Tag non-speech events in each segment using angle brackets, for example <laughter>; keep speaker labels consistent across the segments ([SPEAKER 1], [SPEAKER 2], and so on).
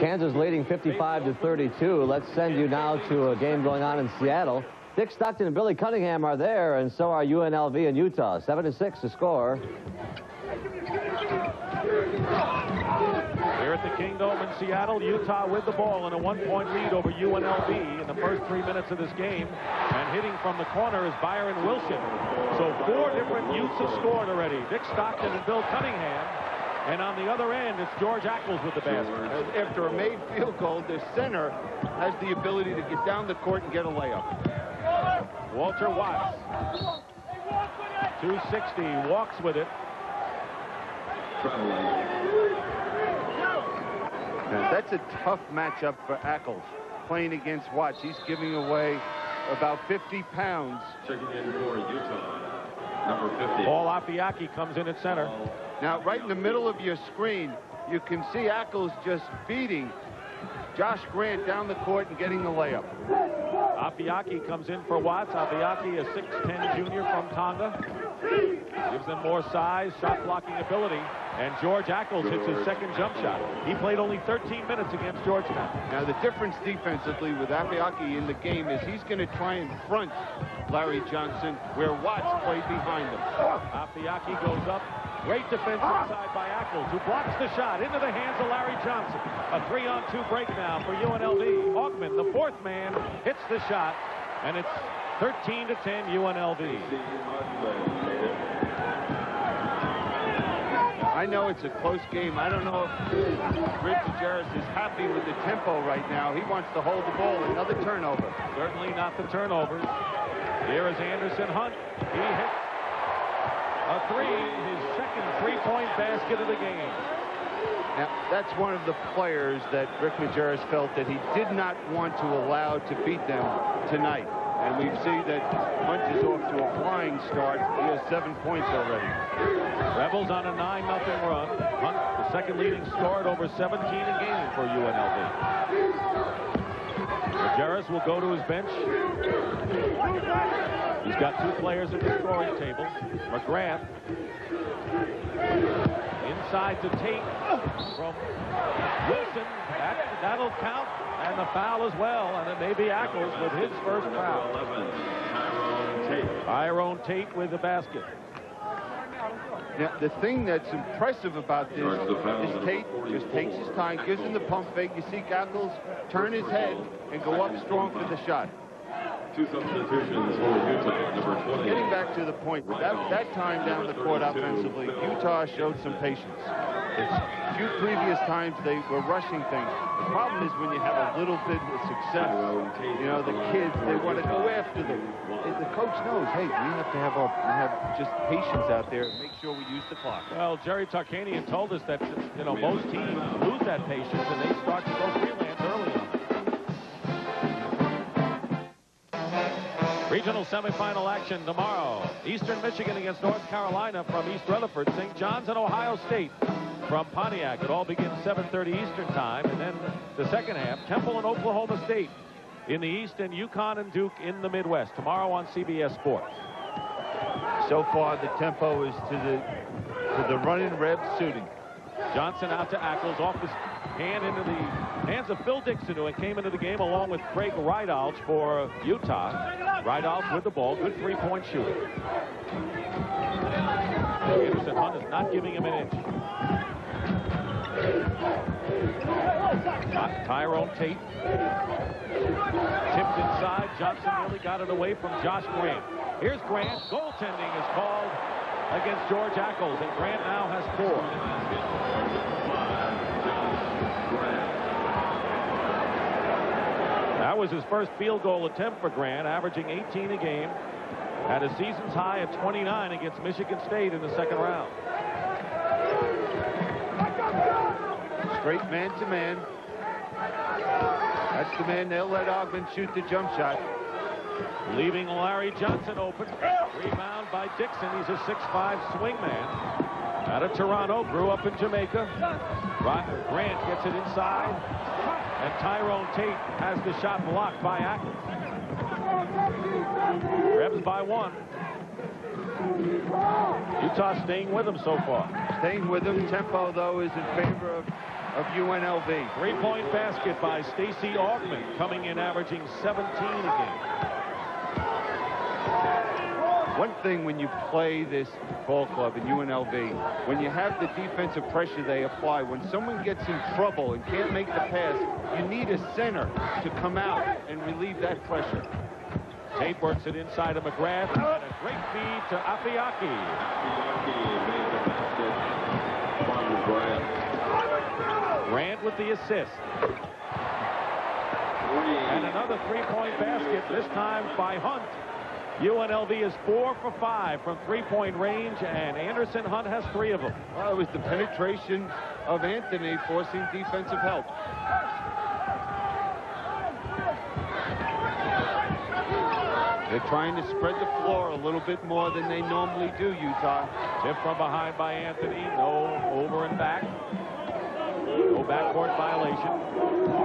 [SPEAKER 1] Kansas leading 55 to 32. Let's send you now to a game going on in Seattle. Dick Stockton and Billy Cunningham are there, and so are UNLV and Utah. 7 to 6 to score.
[SPEAKER 2] Here at the Kingdome in Seattle, Utah with the ball in a one-point lead over UNLV in the first three minutes of this game. And hitting from the corner is Byron Wilson. So four different Utes have scored already. Dick Stockton and Bill Cunningham. And on the other end, it's George Ackles with the basket.
[SPEAKER 3] After a made field goal, the center has the ability to get down the court and get a layup.
[SPEAKER 2] Walter Watts. 260, walks with it.
[SPEAKER 3] Now, that's a tough matchup for Ackles playing against Watts. He's giving away about 50 pounds.
[SPEAKER 4] Checking in for Utah, number 50.
[SPEAKER 2] Paul Afeaki comes in at center.
[SPEAKER 3] Now, right in the middle of your screen, you can see Ackles just feeding Josh Grant down the court and getting the layup.
[SPEAKER 2] Afeaki comes in for Watts. Afeaki, a 6'10 junior from Tonga. Gives them more size, shot blocking ability. And George Ackles hits his second jump shot. He played only 13 minutes against Georgetown.
[SPEAKER 3] Now, the difference defensively with Afeaki in the game is he's going to try and front Larry Johnson where Watts played behind him.
[SPEAKER 2] Afeaki goes up. Great defense inside ah! by Ackles, who blocks the shot into the hands of Larry Johnson. A three-on-two break now for UNLV. Augmon, the fourth man, hits the shot, and it's 13 to 10 UNLV.
[SPEAKER 3] I know it's a close game. I don't know if Rick Majerus is happy with the tempo right now. He wants to hold the ball. Another turnover.
[SPEAKER 2] Certainly not the turnovers. Here is Anderson Hunt. He hits a three, his second three-point basket of the game.
[SPEAKER 3] Now, that's one of the players that Rick Majerus felt that he did not want to allow to beat them tonight. And we see that Hunt is off to a flying start. He has seven points already.
[SPEAKER 2] Rebels on a 9-0 run. Hunt, the second leading scorer over 17 a game for UNLV. Majerus will go to his bench. He's got two players at the scoring table. McGrath inside to Tate from Wilson. That, that'll count. And the foul as well. And it may be Ackles with his first foul.
[SPEAKER 4] 11, Tyrone Tate.
[SPEAKER 2] With the basket.
[SPEAKER 3] Now, the thing that's impressive about this
[SPEAKER 4] Starts the foul
[SPEAKER 3] is Tate just takes his time, gives him the pump fake. You see Ackles turn his head and go up strong for the shot.
[SPEAKER 4] Two substitutions for Utah, number 20.
[SPEAKER 3] Getting back to the point, that, that time down the court offensively, Utah showed some patience. It's few previous times they were rushing things. The problem is when you have a little bit of success, you know, the kids, they want to go after them. And The coach knows, hey, we have to have our, have just patience out there and make sure we use the clock.
[SPEAKER 2] Well, Jerry Tarkanian told us that, you know, most teams lose that patience and they start to go freelance Regional semifinal action tomorrow. Eastern Michigan against North Carolina from East Rutherford. St. John's and Ohio State from Pontiac. It all begins 7.30 Eastern time. And then the second half, Temple and Oklahoma State in the East and UConn and Duke in the Midwest. Tomorrow on CBS Sports.
[SPEAKER 3] So far, the tempo is to the to the running Reb suiting.
[SPEAKER 2] Johnson out to Ackles, off his hand into the hands of Phil Dixon, who came into the game along with Craig Rydalch for Utah. Rydalch with the ball, good three-point shooter. Anderson Hunt is not giving him an inch. Ty- Tyrone Tate tipped inside. Johnson nearly got it away from Josh Grant. Here's Grant. Goaltending is called against George Ackles, and Grant now has four. That was his first field goal attempt for Grant, averaging 18 a game. Had a season's high of 29 against Michigan State in the second round.
[SPEAKER 3] Straight man to man. That's the man they'll let Augmon shoot the jump shot.
[SPEAKER 2] Leaving Larry Johnson open. Rebound by Dixon. He's a 6'5 swingman. Out of Toronto, grew up in Jamaica. Grant gets it inside. And Tyrone Tate has the shot blocked by Ackles. Rebs by one. Utah staying with him so far.
[SPEAKER 3] Staying with him. Tempo, though, is in favor of of UNLV.
[SPEAKER 2] Three-point basket by Stacy Augmon, coming in averaging 17 a game.
[SPEAKER 3] One thing when you play this ball club in UNLV, when you have the defensive pressure they apply, when someone gets in trouble and can't make the pass, you need a center to come out and relieve that pressure.
[SPEAKER 2] Tate works it inside of McGrath, and a great feed to Afeaki. Grant with the assist. And another three-point basket, this time by Hunt. UNLV is four for five from three-point range, and Anderson Hunt has three of them.
[SPEAKER 3] Well, it was the penetration of Anthony forcing defensive help. They're trying to spread the floor a little bit more than they normally do, Utah.
[SPEAKER 2] Tip from behind by Anthony. No over and back. No backcourt violation.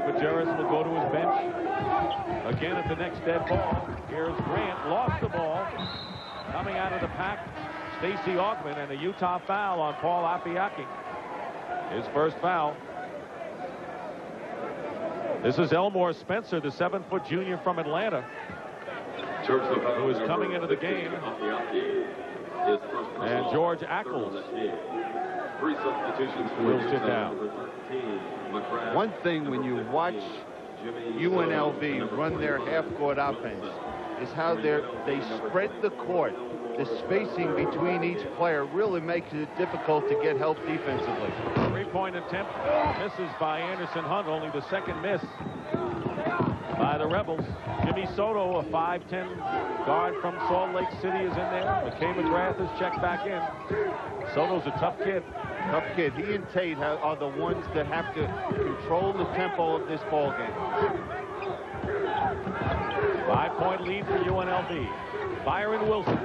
[SPEAKER 2] Majerus will go to his bench. Again at the next dead ball. Here's Grant. Lost the ball. Coming out of the pack, Stacy Augmon and a Utah foul on Paul Afeaki. His first foul. This is Elmore Spencer, the seven-foot junior from Atlanta, who is coming into the game. And George Ackles
[SPEAKER 4] Three substitutions
[SPEAKER 2] will sit down.
[SPEAKER 4] Number 13, McGrath.
[SPEAKER 3] One thing when you watch UNLV run their half-court offense is how they they spread the court. The spacing between each player really makes it difficult to get help defensively.
[SPEAKER 2] Three-point attempt misses by Anderson Hunt, only the second miss by the Rebels. Jimmy Soto, a 5'10 guard from Salt Lake City, is in there. McKay McGrath is checked back in. Soto's a tough kid.
[SPEAKER 3] Tough kid. He and Tate are the ones that have to control the tempo of this ball game.
[SPEAKER 2] Five-point lead for UNLV. Byron Wilson,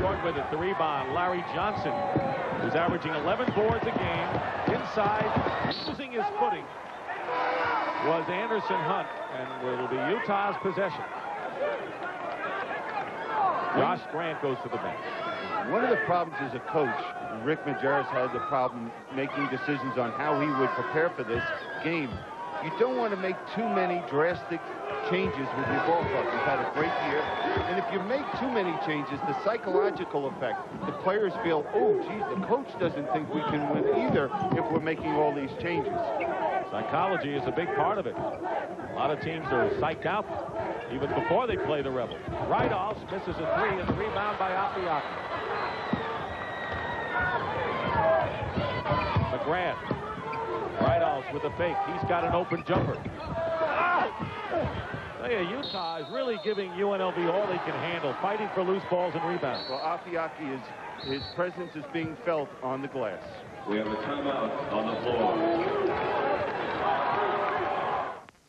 [SPEAKER 2] short with it, the rebound. Larry Johnson, who's averaging 11 boards a game. Inside, losing his footing, was Anderson Hunt, and it will be Utah's possession. Josh Grant goes to the bench.
[SPEAKER 3] One of the problems as a coach, Rick Majerus had the problem making decisions on how he would prepare for this game. You don't want to make too many drastic changes with your ball club. You've had a great year. And if you make too many changes, the psychological effect, the players feel, oh, geez, the coach doesn't think we can win either if we're making all these changes.
[SPEAKER 2] Psychology is a big part of it. A lot of teams are psyched out even before they play the Rebels. Right misses a three, and the rebound by Afeaki. McGrath. Right off with a fake. He's got an open jumper. Tell you, Utah is really giving UNLV all they can handle, fighting for loose balls and rebounds.
[SPEAKER 3] Well, Afeaki is, his presence is being felt on the glass.
[SPEAKER 4] We have a timeout on the floor.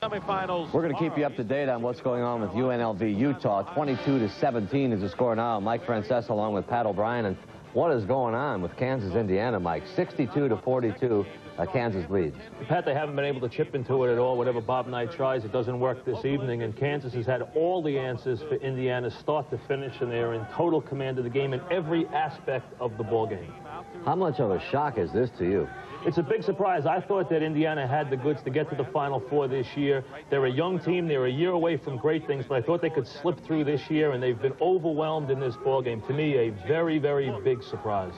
[SPEAKER 2] Semifinals.
[SPEAKER 1] We're going to keep you up to date on what's going on with UNLV Utah. 22 to 17 is the score now. Mike Francesa along with Pat O'Brien. And what is going on with Kansas, Indiana, Mike? 62 to 42, uh, Kansas leads.
[SPEAKER 5] Pat, they haven't been able to chip into it at all. Whatever Bob Knight tries, it doesn't work this evening. And Kansas has had all the answers for Indiana, start to finish, and they're in total command of the game in every aspect of the ball game.
[SPEAKER 1] How much of a shock is this to you?
[SPEAKER 5] It's a big surprise. I thought that Indiana had the goods to get to the Final Four this year. They're a young team. They're a year away from great things, but I thought they could slip through this year, and they've been overwhelmed in this ball game. To me, a very, very big surprise.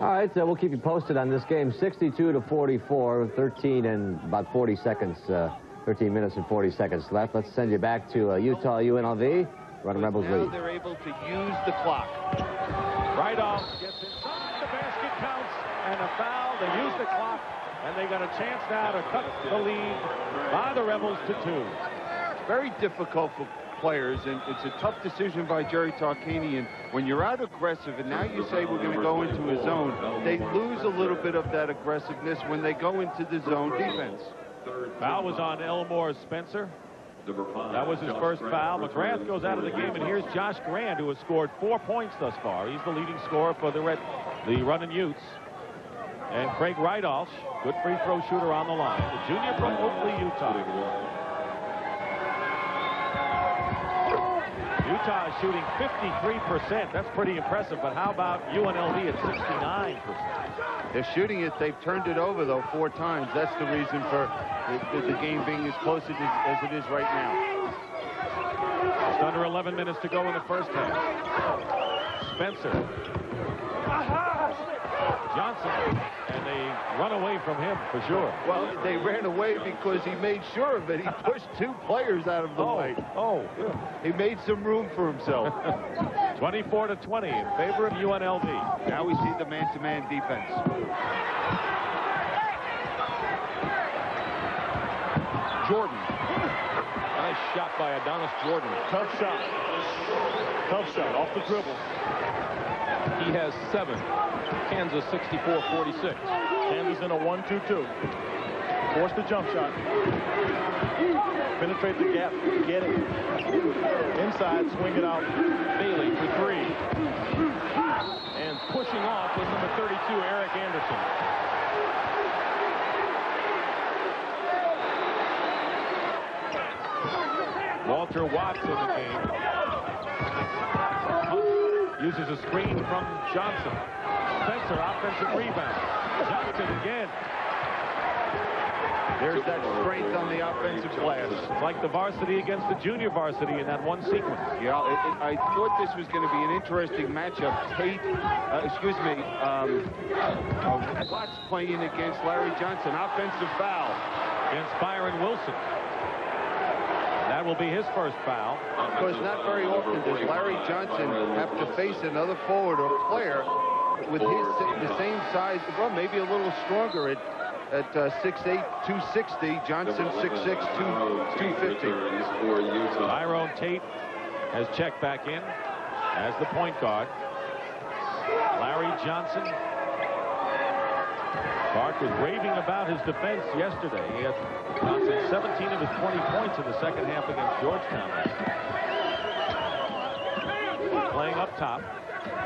[SPEAKER 1] All right, so we'll keep you posted on this game. 62 to 44, 13 and about 40 seconds, uh, 13 minutes and 40 seconds left. Let's send you back to uh, Utah UNLV. Running Rebels
[SPEAKER 3] Now
[SPEAKER 1] lead.
[SPEAKER 3] they're able to use the clock.
[SPEAKER 2] Right off, gets inside, the basket counts, and a foul. They use the clock, and they got a chance now to cut the lead by the Rebels to two.
[SPEAKER 3] very difficult for players, and it's a tough decision by Jerry Tarkanian. And when you're out aggressive, and now you say we're going to go into a zone, they lose a little bit of that aggressiveness when they go into the zone defense.
[SPEAKER 2] Foul was on Elmore Spencer. That was his
[SPEAKER 4] Josh
[SPEAKER 2] first foul. McGrath goes out of the game, and here's Josh Grant, who has scored four points thus far. He's the leading scorer for the Red, the running Utes. And Craig Rydalch, good free throw shooter on the line. The junior from Oakley, Utah. Utah is shooting 53%. That's pretty impressive. But how about UNLV at 69%?
[SPEAKER 3] They're shooting it. They've turned it over, though, four times. That's the reason for the, the, the game being as close as, as it is right now.
[SPEAKER 2] Just under 11 minutes to go in the first half. Spencer. Johnson. And they run away from him for sure.
[SPEAKER 3] Well, they ran away because he made sure of it. He pushed two players out of the
[SPEAKER 2] Oh,
[SPEAKER 3] way.
[SPEAKER 2] oh,
[SPEAKER 3] He made some room for himself. <laughs>
[SPEAKER 2] 24 to 20 in favor of UNLV.
[SPEAKER 3] now we see the man-to-man defense.
[SPEAKER 2] Jordan. Nice shot by Adonis Jordan.
[SPEAKER 6] Tough shot. Tough shot off the dribble.
[SPEAKER 2] Has seven. Kansas 64-46.
[SPEAKER 6] Kansas in a 1-2-2. Force the jump shot. Penetrate the gap. Get it. Inside, swing it out.
[SPEAKER 2] Bailey for three.
[SPEAKER 6] And pushing off was number 32, Eric Anderson.
[SPEAKER 2] Walter Watts in the game. Uses a screen from Johnson. Spencer, offensive rebound. Johnson again.
[SPEAKER 3] There's that strength on the offensive glass.
[SPEAKER 2] It's like the varsity against the junior varsity in that one sequence.
[SPEAKER 3] Yeah, it, it, I thought this was going to be an interesting matchup. Tate, uh, excuse me, um, uh, Watts playing against Larry Johnson. Offensive foul.
[SPEAKER 2] against Byron Wilson. That will be his first foul.
[SPEAKER 3] Of course, not very often does Larry Johnson have to face another forward or player with his the same size, well, maybe a little stronger at at uh, 6'8", 260. Johnson 6'6", 250.
[SPEAKER 2] Tyrone Tate has checked back in as the point guard. Larry Johnson. Clark was raving about his defense yesterday. He had Johnson 17 of his 20 points in the second half against Georgetown. Playing up top.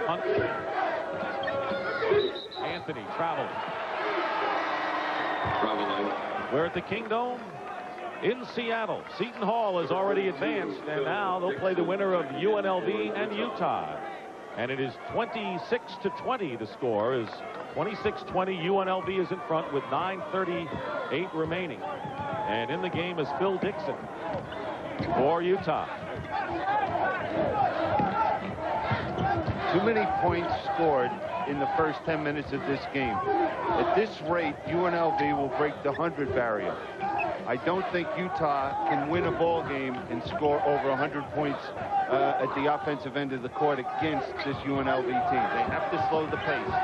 [SPEAKER 2] Hunt. Anthony. Traveling. We're at the Kingdome in Seattle. Seton Hall has already advanced, and now they'll play the winner of UNLV and Utah. And it is 26 to 20. The score is 26-20. UNLV is in front with 9:38 remaining. And in the game is Phil Dixon for Utah.
[SPEAKER 3] Too many points scored in the first 10 minutes of this game. At this rate, UNLV will break the 100 barrier. I don't think Utah can win a ball game and score over 100 points uh, at the offensive end of the court against this UNLV team. They have to slow the pace.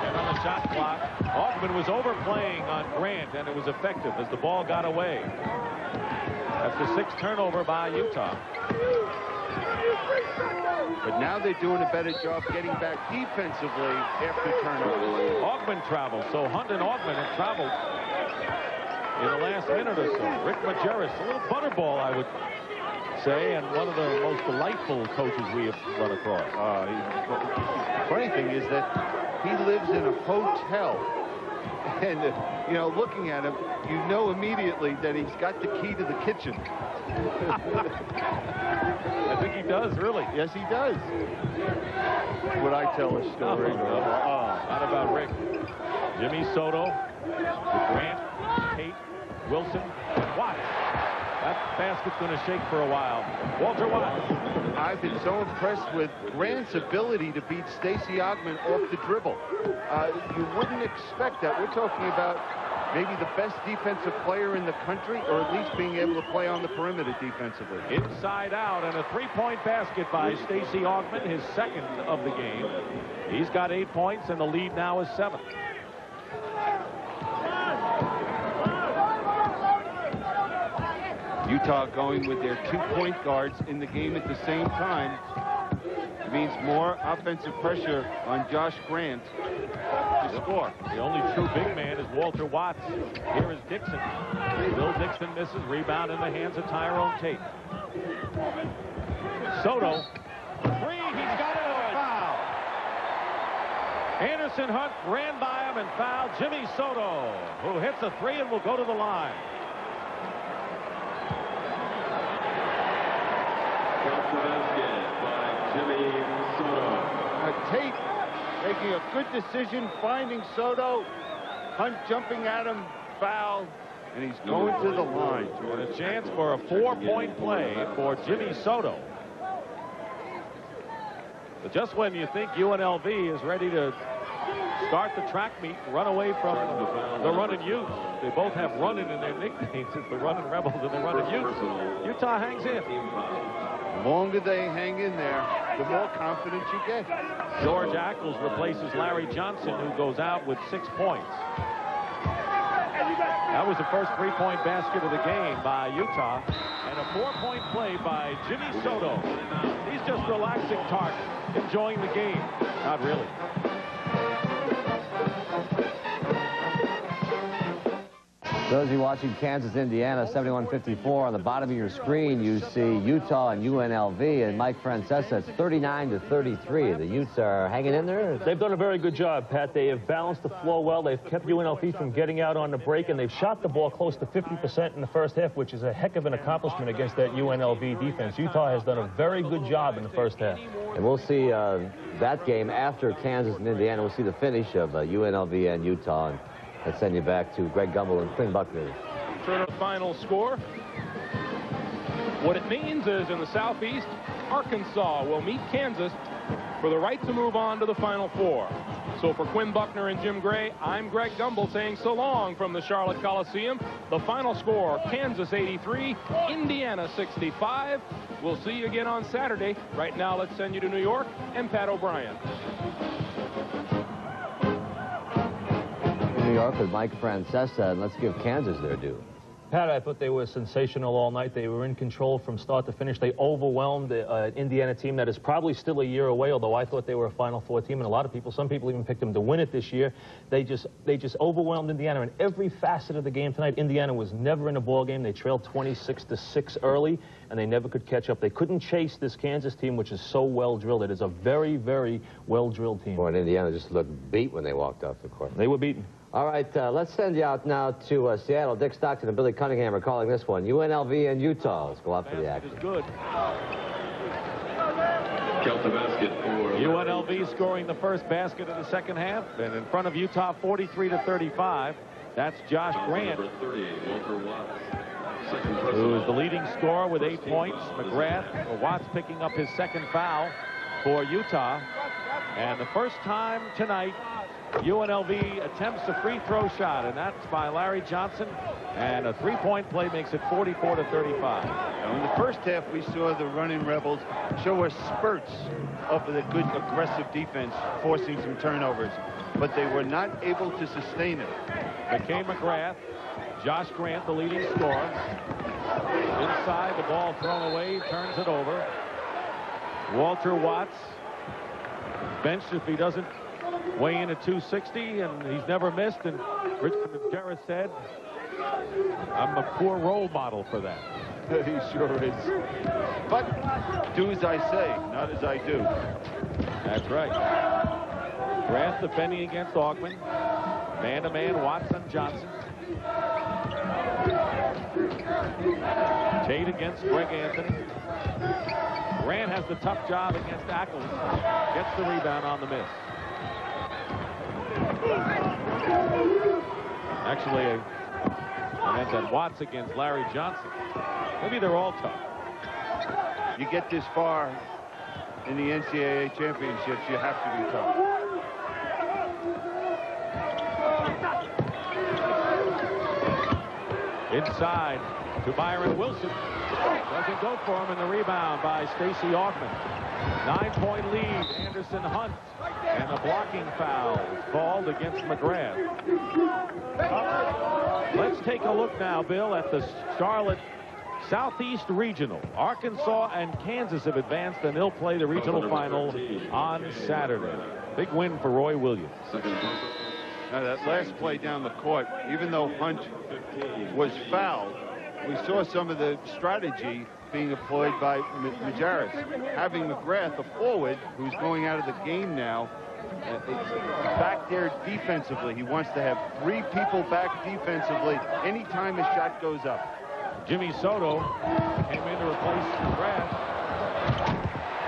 [SPEAKER 2] And on the shot clock, Augmon was overplaying on Grant, and it was effective as the ball got away. That's the sixth turnover by Utah.
[SPEAKER 3] But now they're doing a better job getting back defensively after turnovers.
[SPEAKER 2] Augmon travels, so Hunt and Augmon have traveled in the last minute or so. Rick Majerus, a little butterball, I would say, and one of the most delightful coaches we have run across.
[SPEAKER 3] Uh, funny thing is that he lives in a hotel. <laughs> And, uh, you know, looking at him, you know immediately that he's got the key to the kitchen. <laughs>
[SPEAKER 2] I think he does, really.
[SPEAKER 3] Yes, he does. Would I tell a story?
[SPEAKER 2] No, no.
[SPEAKER 3] Uh,
[SPEAKER 2] Not about Rick. Jimmy Soto, Grant, Tate, Wilson, Watts. That basket's going to shake for a while. Walter Watts.
[SPEAKER 3] I've been so impressed with Grant's ability to beat Stacy Augmon off the dribble. Uh, you wouldn't expect that. We're talking about maybe the best defensive player in the country, or at least being able to play on the perimeter defensively.
[SPEAKER 2] Inside out and a three-point basket by Stacy Augmon, his second of the game. He's got eight points and the lead now is seven.
[SPEAKER 3] Utah going with their two point guards in the game at the same time. Means more offensive pressure on Josh Grant to score.
[SPEAKER 2] The only true big man is Walter Watts. Here is Dixon. Bill Dixon misses. Rebound in the hands of Tyrone Tate. Soto. Three. He's got it. Foul. Anderson Hunt ran by him and fouled Jimmy Soto, who hits a three and will go to the line.
[SPEAKER 4] Counts the basket by Jimmy Soto.
[SPEAKER 3] Uh, Tate making a good decision, finding Soto. Hunt jumping at him, foul, and he's going to the line.
[SPEAKER 2] And a chance for a four-point play for Jimmy Soto. But just when you think UNLV is ready to start the track meet, run away from the running Utes. They both have running in their nicknames. It's <laughs> the running Rebels and the running Utes. Utah hangs in.
[SPEAKER 3] The longer they hang in there, the more confidence you get.
[SPEAKER 2] George Ackles replaces Larry Johnson, who goes out with six points. That was the first three-point basket of the game by Utah, and a four-point play by Jimmy Soto. He's just relaxing Tark, enjoying the game. Not really.
[SPEAKER 1] Those of you watching Kansas, Indiana, 71-54. On the bottom of your screen, you see Utah and UNLV, and Mike Francesa, it's 39 to 33. The Utes are hanging in there.
[SPEAKER 5] They've done a very good job, Pat. They have balanced the floor well. They've kept UNLV from getting out on the break, and they've shot the ball close to 50% in the first half, which is a heck of an accomplishment against that UNLV defense. Utah has done a very good job in the first half.
[SPEAKER 1] And we'll see uh, that game after Kansas and Indiana. We'll see the finish of uh, UNLV and Utah. Let's send you back to Greg Gumbel and Quinn Buckner.
[SPEAKER 6] For the final score. What it means is in the Southeast, Arkansas will meet Kansas for the right to move on to the Final Four. So for Quinn Buckner and Jim Gray, I'm Greg Gumbel saying so long from the Charlotte Coliseum. The final score, Kansas 83, Indiana 65. We'll see you again on Saturday. Right now, let's send you to New York and Pat O'Brien.
[SPEAKER 1] New York with Mike Francesa, and let's give Kansas their due.
[SPEAKER 5] Pat, I thought they were sensational all night. They were in control from start to finish. They overwhelmed the uh, Indiana team that is probably still a year away, although I thought they were a Final Four team, and a lot of people, some people even picked them to win it this year. They just, they just overwhelmed Indiana in every facet of the game tonight. Indiana was never in a ball game. They trailed 26 to 6 early, and they never could catch up. They couldn't chase this Kansas team, which is so well drilled. It is a very, very well drilled team.
[SPEAKER 1] Boy, and Indiana just looked beat when they walked off the court.
[SPEAKER 5] They were beaten.
[SPEAKER 1] All right, uh, let's send you out now to uh, Seattle. Dick Stockton and Billy Cunningham are calling this one. UNLV and Utah. Let's go out for the action.
[SPEAKER 2] is good.
[SPEAKER 4] Count basket for
[SPEAKER 2] UNLV scoring the first basket of the second half, and in front of Utah 43 to 35. That's Josh Grant,
[SPEAKER 4] Number 38, Walter Watts. Second
[SPEAKER 2] who is the leading scorer with eight points. McGrath, or Watts picking up his second foul for Utah. And the first time tonight, UNLV attempts a free throw shot, and that's by Larry Johnson. And a three-point play makes it 44 to 35.
[SPEAKER 3] Now, in the first half, we saw the running Rebels show us spurts of the good aggressive defense, forcing some turnovers, but they were not able to sustain it.
[SPEAKER 2] McKay McGrath, Josh Grant, the leading scorer. Inside, the ball thrown away, turns it over. Walter Watts, benched if he doesn't weigh in at 260, and he's never missed. And Richard Gutierrez said, I'm a poor role model for that. <laughs>
[SPEAKER 3] he sure is. But do as I say, not as I do.
[SPEAKER 2] That's right. Grath defending against Augmon. Man-to-man, Watson, Johnson. Tate against Greg Anthony. Grant has the tough job against Ackles. Gets the rebound on the miss. Actually, I meant that Watts against Larry Johnson. Maybe they're all tough.
[SPEAKER 3] You get this far in the NCAA championships, you have to be tough.
[SPEAKER 2] Inside to Byron Wilson. Doesn't go for him in the rebound by Stacy Augmon. Nine-point lead, Anderson Hunt. And a blocking foul called against McGrath. Let's take a look now, Bill, at the Charlotte Southeast Regional. Arkansas and Kansas have advanced, and they'll play the regional final on Saturday. Big win for Roy Williams.
[SPEAKER 3] Now, that last play down the court, even though Hunt was fouled, we saw some of the strategy being employed by Majerus. Having McGrath, a forward, who's going out of the game now, back there defensively. He wants to have three people back defensively anytime a shot goes up.
[SPEAKER 2] Jimmy Soto came in to replace McGrath.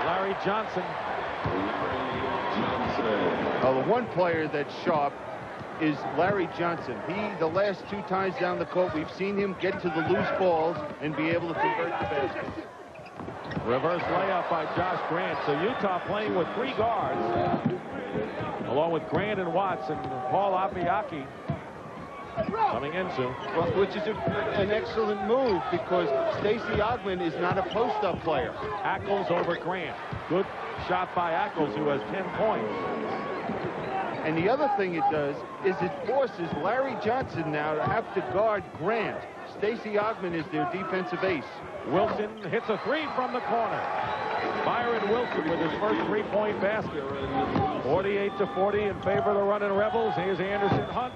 [SPEAKER 2] Larry Johnson.
[SPEAKER 3] Well, the one player that's sharp is Larry Johnson. He, the last two times down the court, we've seen him get to the loose balls and be able to convert the baskets.
[SPEAKER 2] Reverse layup by Josh Grant. So Utah playing with three guards, along with Grant and Watts and Paul Afeaki coming in soon.
[SPEAKER 3] Well, which is a, an excellent move because Stacy Augmon is not a post-up player.
[SPEAKER 2] Ackles over Grant. Good shot by Ackles, who has 10 points.
[SPEAKER 3] And the other thing it does is it forces Larry Johnson now to have to guard Grant. Stacy Augmon is their defensive ace.
[SPEAKER 2] Wilson hits a three from the corner. Byron Wilson with his first three-point basket. 48 to 40 in favor of the running Rebels. Here's Anderson Hunt.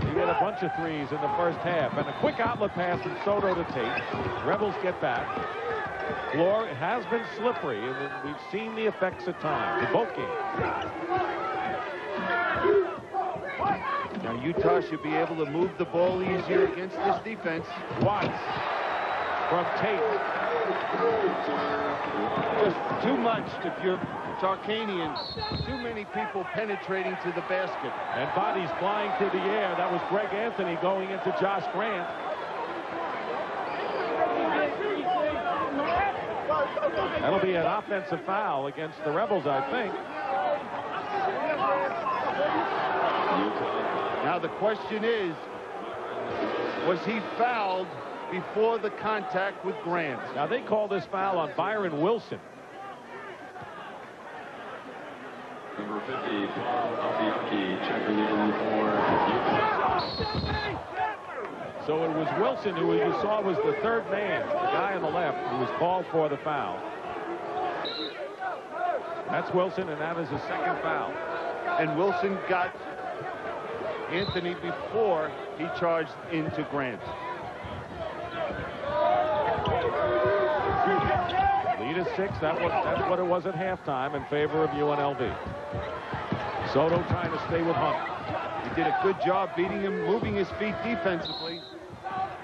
[SPEAKER 2] He hit a bunch of threes in the first half. And a quick outlet pass from Soto to Tate. Rebels get back. Floor has been slippery, and we've seen the effects at times in both games.
[SPEAKER 3] Now Utah should be able to move the ball easier against this defense.
[SPEAKER 2] Watts from Tate.
[SPEAKER 3] Just too much if you're Tarkanian. Too many people penetrating to the basket.
[SPEAKER 2] And bodies flying through the air. That was Greg Anthony going into Josh Grant. That'll be an offensive foul against the Rebels, I think.
[SPEAKER 3] Now the question is, was he fouled before the contact with Grant?
[SPEAKER 2] Now they call this foul on Byron Wilson.
[SPEAKER 4] Number 50, Paul Afeaki, checking in for
[SPEAKER 2] So it was Wilson who you saw was the third man, the guy on the left, who was called for the foul. That's Wilson, and that is his second foul.
[SPEAKER 3] And Wilson got Anthony before he charged into Grant.
[SPEAKER 2] Lead is six. That was, that's what it was at halftime in favor of UNLV. Soto trying to stay with Hunt.
[SPEAKER 3] He did a good job beating him, moving his feet defensively.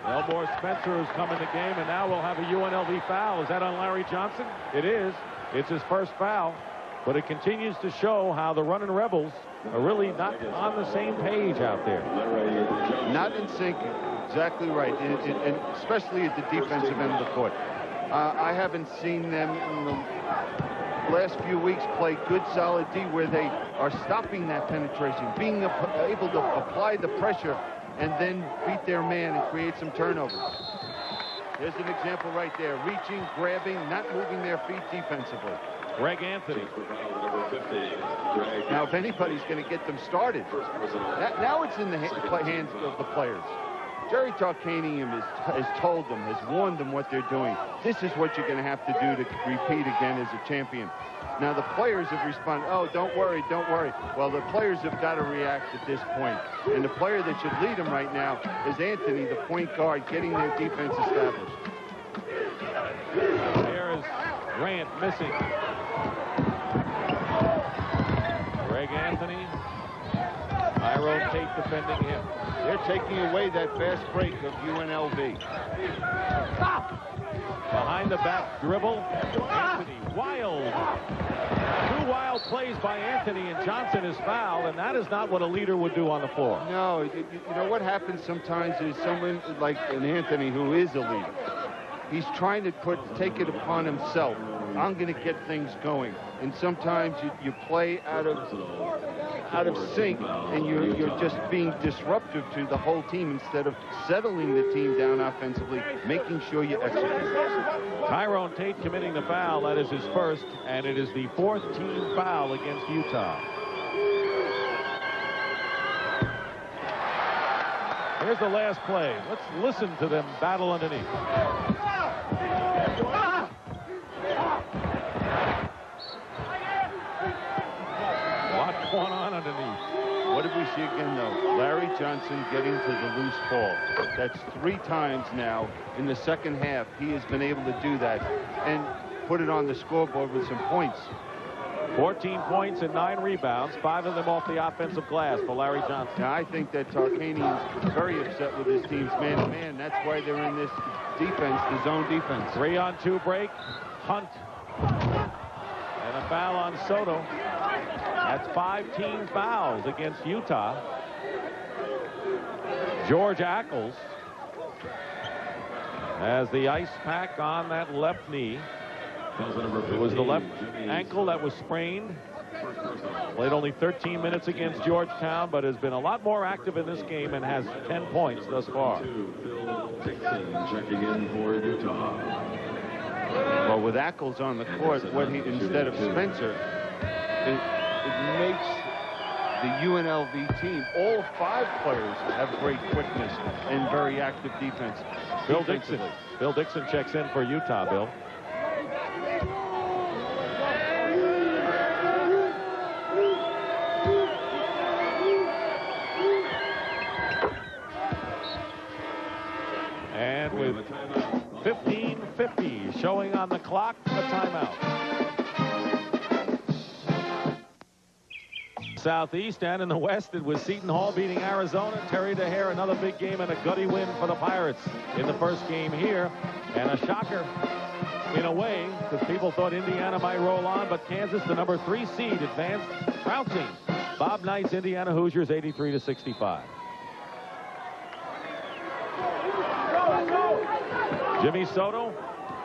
[SPEAKER 2] Elmore Spencer has come in the game, and now we'll have a UNLV foul. Is that on Larry Johnson? It is. It's his first foul. But it continues to show how the running Rebels are really not on the same page out there.
[SPEAKER 3] Not in sync. Exactly right. And, and especially at the defensive end of the court. Uh, I haven't seen them in the last few weeks play good solid D where they are stopping that penetration, being able to apply the pressure and then beat their man and create some turnovers. There's an example right there. Reaching, grabbing, not moving their feet defensively.
[SPEAKER 2] Greg Anthony.
[SPEAKER 3] Now, if anybody's going to get them started, now it's in the hands of the players. Jerry Tarkanian has, has told them, has warned them what they're doing. This is what you're going to have to do to repeat again as a champion. Now, the players have responded, oh, don't worry, don't worry. Well, the players have got to react at this point. And the player that should lead them right now is Anthony, the point guard, getting their defense established.
[SPEAKER 2] There is Grant missing. Greg Anthony. Myro Tate defending him.
[SPEAKER 3] They're taking away that fast break of UNLV.
[SPEAKER 2] Behind the back dribble. Anthony wild. Two wild plays by Anthony and Johnson is fouled, and that is not what a leader would do on the floor.
[SPEAKER 3] No, you, you know what happens sometimes is someone like an Anthony who is a leader. He's trying to put take it upon himself. I'm going to get things going. And sometimes you, you play out of out of sync, and you're, you're just being disruptive to the whole team instead of settling the team down offensively, making sure you execute.
[SPEAKER 2] Tyrone Tate committing the foul. That is his first, and it is the fourth team foul against Utah. Here's the last play. Let's listen to them battle underneath. What's going on underneath?
[SPEAKER 3] What did we see again, though? Larry Johnson getting to the loose ball. That's three times now in the second half he has been able to do that and put it on the scoreboard with some points.
[SPEAKER 2] 14 points and nine rebounds, five of them off the offensive glass for Larry Johnson.
[SPEAKER 3] Now, I think that Tarkanian's very upset with his team's man-to-man. That's why they're in this defense, the zone defense.
[SPEAKER 2] Three on two break. Hunt. And a foul on Soto. That's five team fouls against Utah. George Ackles has the ice pack on that left knee. It was the left ankle that was sprained. Played only 13 minutes against Georgetown, but has been a lot more active in this game and has 10 points thus far.
[SPEAKER 3] Well, with Ackles on the court, what he instead of Spencer, makes the UNLV team, all five players have great quickness and very active defense.
[SPEAKER 2] Bill Dixon. Bill Dixon checks in for Utah, Bill. And with 15.50 showing on the clock, a timeout. Southeast and in the West, it was Seton Hall beating Arizona. Terry Dehere, another big game and a gutty win for the Pirates in the first game here. And a shocker in a way, because people thought Indiana might roll on, but Kansas, the number three seed, advanced trouncing. Bob Knight's Indiana Hoosiers 83 to 65. Jimmy Soto,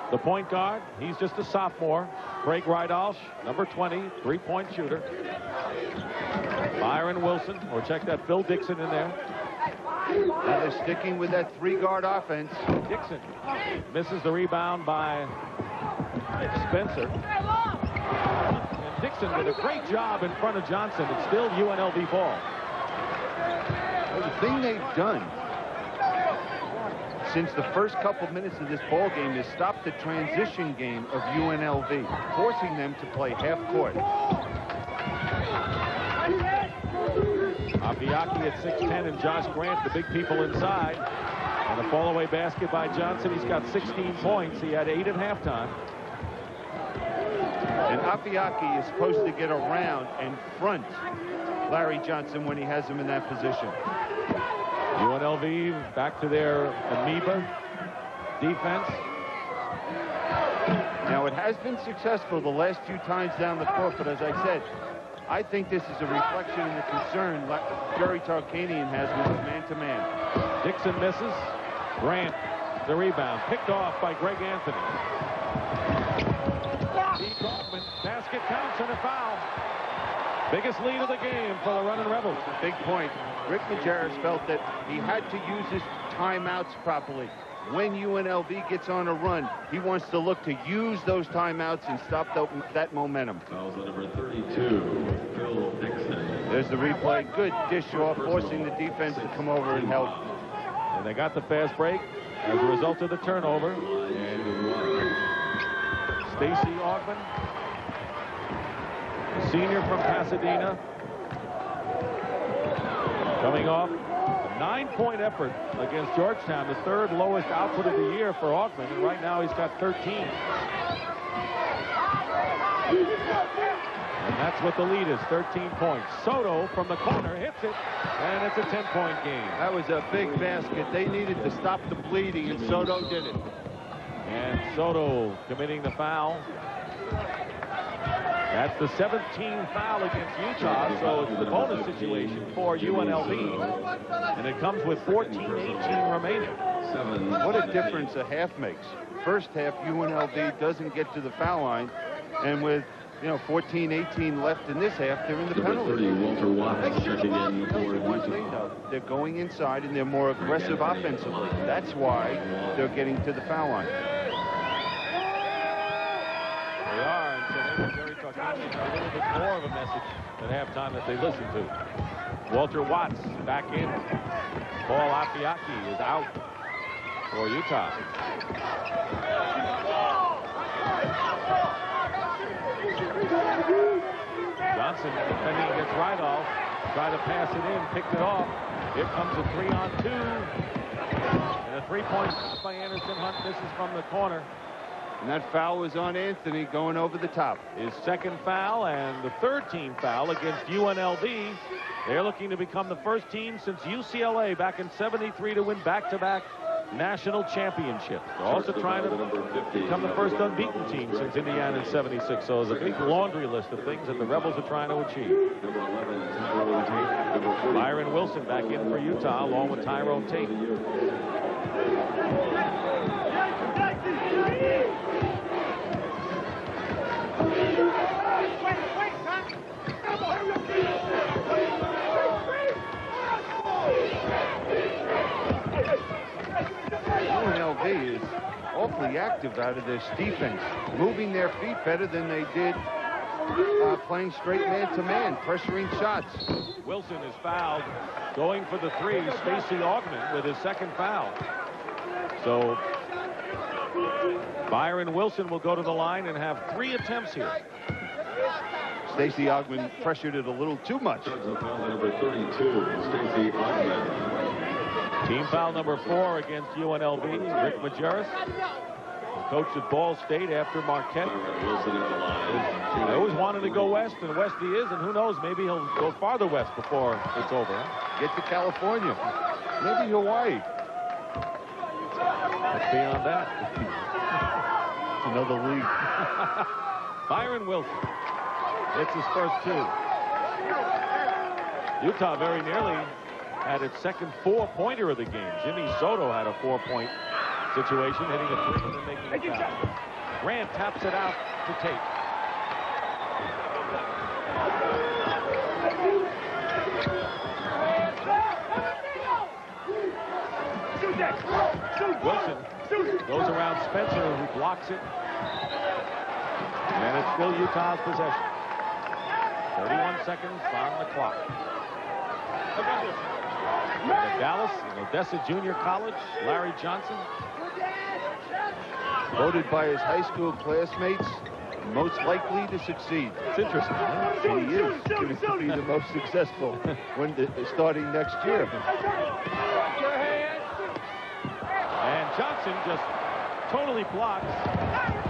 [SPEAKER 2] the point guard. He's just a sophomore. Craig Rydalch, number 20, three-point shooter. Byron Wilson, or check that Phil Dixon in there.
[SPEAKER 3] Now they're sticking with that three-guard offense.
[SPEAKER 2] Dixon misses the rebound by Spencer. And Dixon did a great job in front of Johnson. It's still UNLV ball.
[SPEAKER 3] Well, the thing they've done since the first couple minutes of this ball game is stop the transition game of UNLV, forcing them to play half court.
[SPEAKER 2] Afeaki at 6'10 and Josh Grant, the big people inside. And a fall-away basket by Johnson. He's got 16 points. He had eight at halftime.
[SPEAKER 3] And Afeaki is supposed to get around and front Larry Johnson when he has him in that position.
[SPEAKER 2] UNLV back to their amoeba defense.
[SPEAKER 3] Now, it has been successful the last few times down the court, but as I said, I think this is a reflection of the concern La- Jerry Tarkanian has with man-to-man.
[SPEAKER 2] Dixon misses. Grant, the rebound, picked off by Greg Anthony. Pete Kaufman, basket counts and a foul. Biggest lead of the game for the running Rebels.
[SPEAKER 3] Big point. Rick Majerus felt that he had to use his timeouts properly. When UNLV gets on a run, he wants to look to use those timeouts and stop the, that momentum.
[SPEAKER 4] Fouls on number 32, Phil Dixon.
[SPEAKER 3] There's the replay. Good dish off, forcing the defense to come over and help.
[SPEAKER 2] And they got the fast break as a result of the turnover.
[SPEAKER 4] And.
[SPEAKER 2] Stacy Augmon, senior from Pasadena, coming off a nine-point effort against Georgetown, the third lowest output of the year for Augmon, and right now he's got 13. And that's what the lead is, 13 points. Soto from the corner hits it, and it's a 10-point game.
[SPEAKER 3] That was a big basket. They needed to stop the bleeding, and Soto did it.
[SPEAKER 2] And Soto committing the foul. That's the 17th foul against Utah, so it's the bonus situation for UNLV. And it comes with 14-18 remaining.
[SPEAKER 3] What a difference a half makes. First half, UNLV doesn't get to the foul line, and with you know 14, 18 left in this half, they're in the
[SPEAKER 4] Number
[SPEAKER 3] penalty.
[SPEAKER 4] 30, Walter Watts checking in for
[SPEAKER 3] one thing, though. They're going inside and they're more aggressive offensively. That's why they're getting to the foul line.
[SPEAKER 2] They are, Jerry a little bit more of a message at halftime that they listen to. Walter Watts back in. Paul Afeaki is out for Utah. Johnson defending against Rydalch. Try to pass it in, picked it off. Here comes a three on two. And a three-point by Anderson. Hunt misses from the corner.
[SPEAKER 3] And that foul was on Anthony going over the top.
[SPEAKER 2] His second foul and the third team foul against UNLV. They're looking to become the first team since UCLA back in 73 to win back-to-back -back national championships. They're also trying to become the first unbeaten team since Indiana in 76. So there's a big laundry list of things that the Rebels are trying to achieve. Byron Wilson back in for Utah along with Tyrone Tate.
[SPEAKER 3] UNLV is awfully active out of this defense, moving their feet better than they did uh, playing straight man-to-man, pressuring shots.
[SPEAKER 2] Wilson is fouled, going for the three. Stacey Augmon with his second foul. So Byron Wilson will go to the line and have three attempts here.
[SPEAKER 3] Stacey Augmon pressured it a little too much.
[SPEAKER 4] Number 32, Stacey Augmon.
[SPEAKER 2] Team foul number four against UNLV, Rick Majerus. Coach at Ball State after Marquette.
[SPEAKER 4] Wilson at the line.
[SPEAKER 2] I always wanted to go west, and west he is, and who knows, maybe he'll go farther west before it's over.
[SPEAKER 3] Get to California. Maybe Hawaii.
[SPEAKER 2] That's beyond that. <laughs>
[SPEAKER 3] Another league. <laughs>
[SPEAKER 2] Byron Wilson it's his first two. Utah very nearly had its second four-pointer of the game. Jimmy Soto had a four-point situation, hitting a three and making a foul. Grant taps it out to Tate. Wilson goes around Spencer, who blocks it. And it's still Utah's possession. 31 seconds on the clock. At Dallas, in Odessa Junior College, Larry Johnson.
[SPEAKER 3] Voted by his high school classmates most likely to succeed.
[SPEAKER 2] It's interesting. Huh?
[SPEAKER 3] And he is going to be the most successful <laughs> when the, starting next year.
[SPEAKER 2] And Johnson just totally blocks.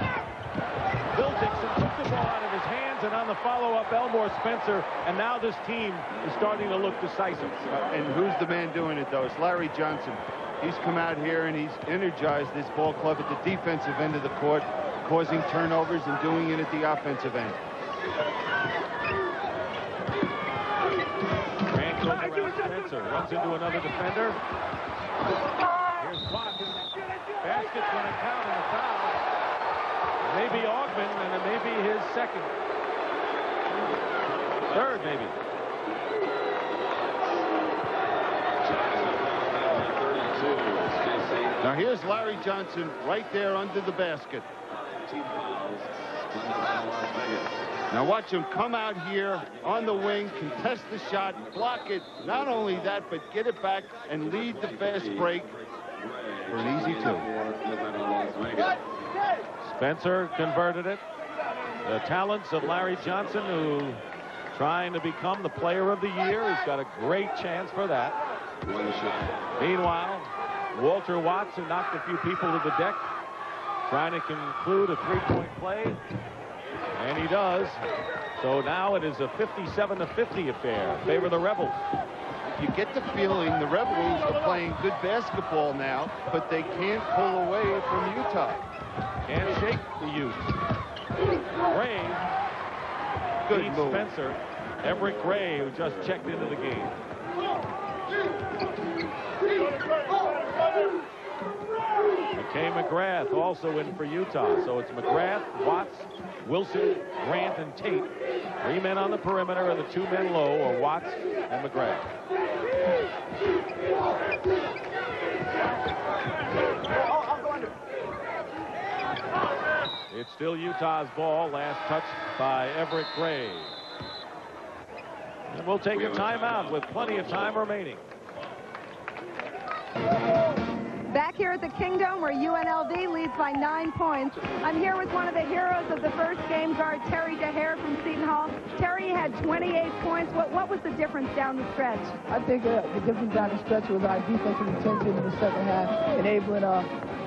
[SPEAKER 2] Phil Dixon took the ball out of his hands, and on the follow-up, Elmore Spencer, and now this team is starting to look decisive.
[SPEAKER 3] Uh, and who's the man doing it, though? It's Larry Johnson. He's come out here and he's energized this ball club at the defensive end of the court, causing turnovers and doing it at the offensive end.
[SPEAKER 2] Grant goes around Spencer, runs into another defender. Here's Watkins. Basket's going to count in the foul. Maybe Augmon, and it may be his second. Third, maybe.
[SPEAKER 3] Now here's Larry Johnson right there under the basket. Now watch him come out here on the wing, contest the shot, block it. Not only that, but get it back and lead the fast break for an easy two.
[SPEAKER 2] Spencer converted it. The talents of Larry Johnson, who trying to become the player of the year. He's got a great chance for that. Meanwhile, Walter Watts, who knocked a few people to the deck, trying to conclude a three-point play. And he does. So now it is a 57 to 50 affair. Favor the Rebels.
[SPEAKER 3] You get the feeling the Rebels are playing good basketball now, but they can't pull away from Utah.
[SPEAKER 2] Can't shake the youth. Gray
[SPEAKER 3] Good move.
[SPEAKER 2] Spencer. Evric Gray, who just checked into the game. McKay McGrath also in for Utah. So it's McGrath, Watts, Wilson, Grant, and Tate. Three men on the perimeter and the two men low are Watts and McGrath. It's still Utah's ball. Last touch by Evric Gray. And we'll take a timeout with plenty of time remaining.
[SPEAKER 7] Back here at the Kingdom, where UNLV leads by nine points. I'm here with one of the heroes of the first game, guard Terry Dehere from Seton Hall. Terry had 28 points. What, what was the difference down the stretch?
[SPEAKER 8] I think uh, the difference down the stretch was our defensive intensity in the second half, enabling uh,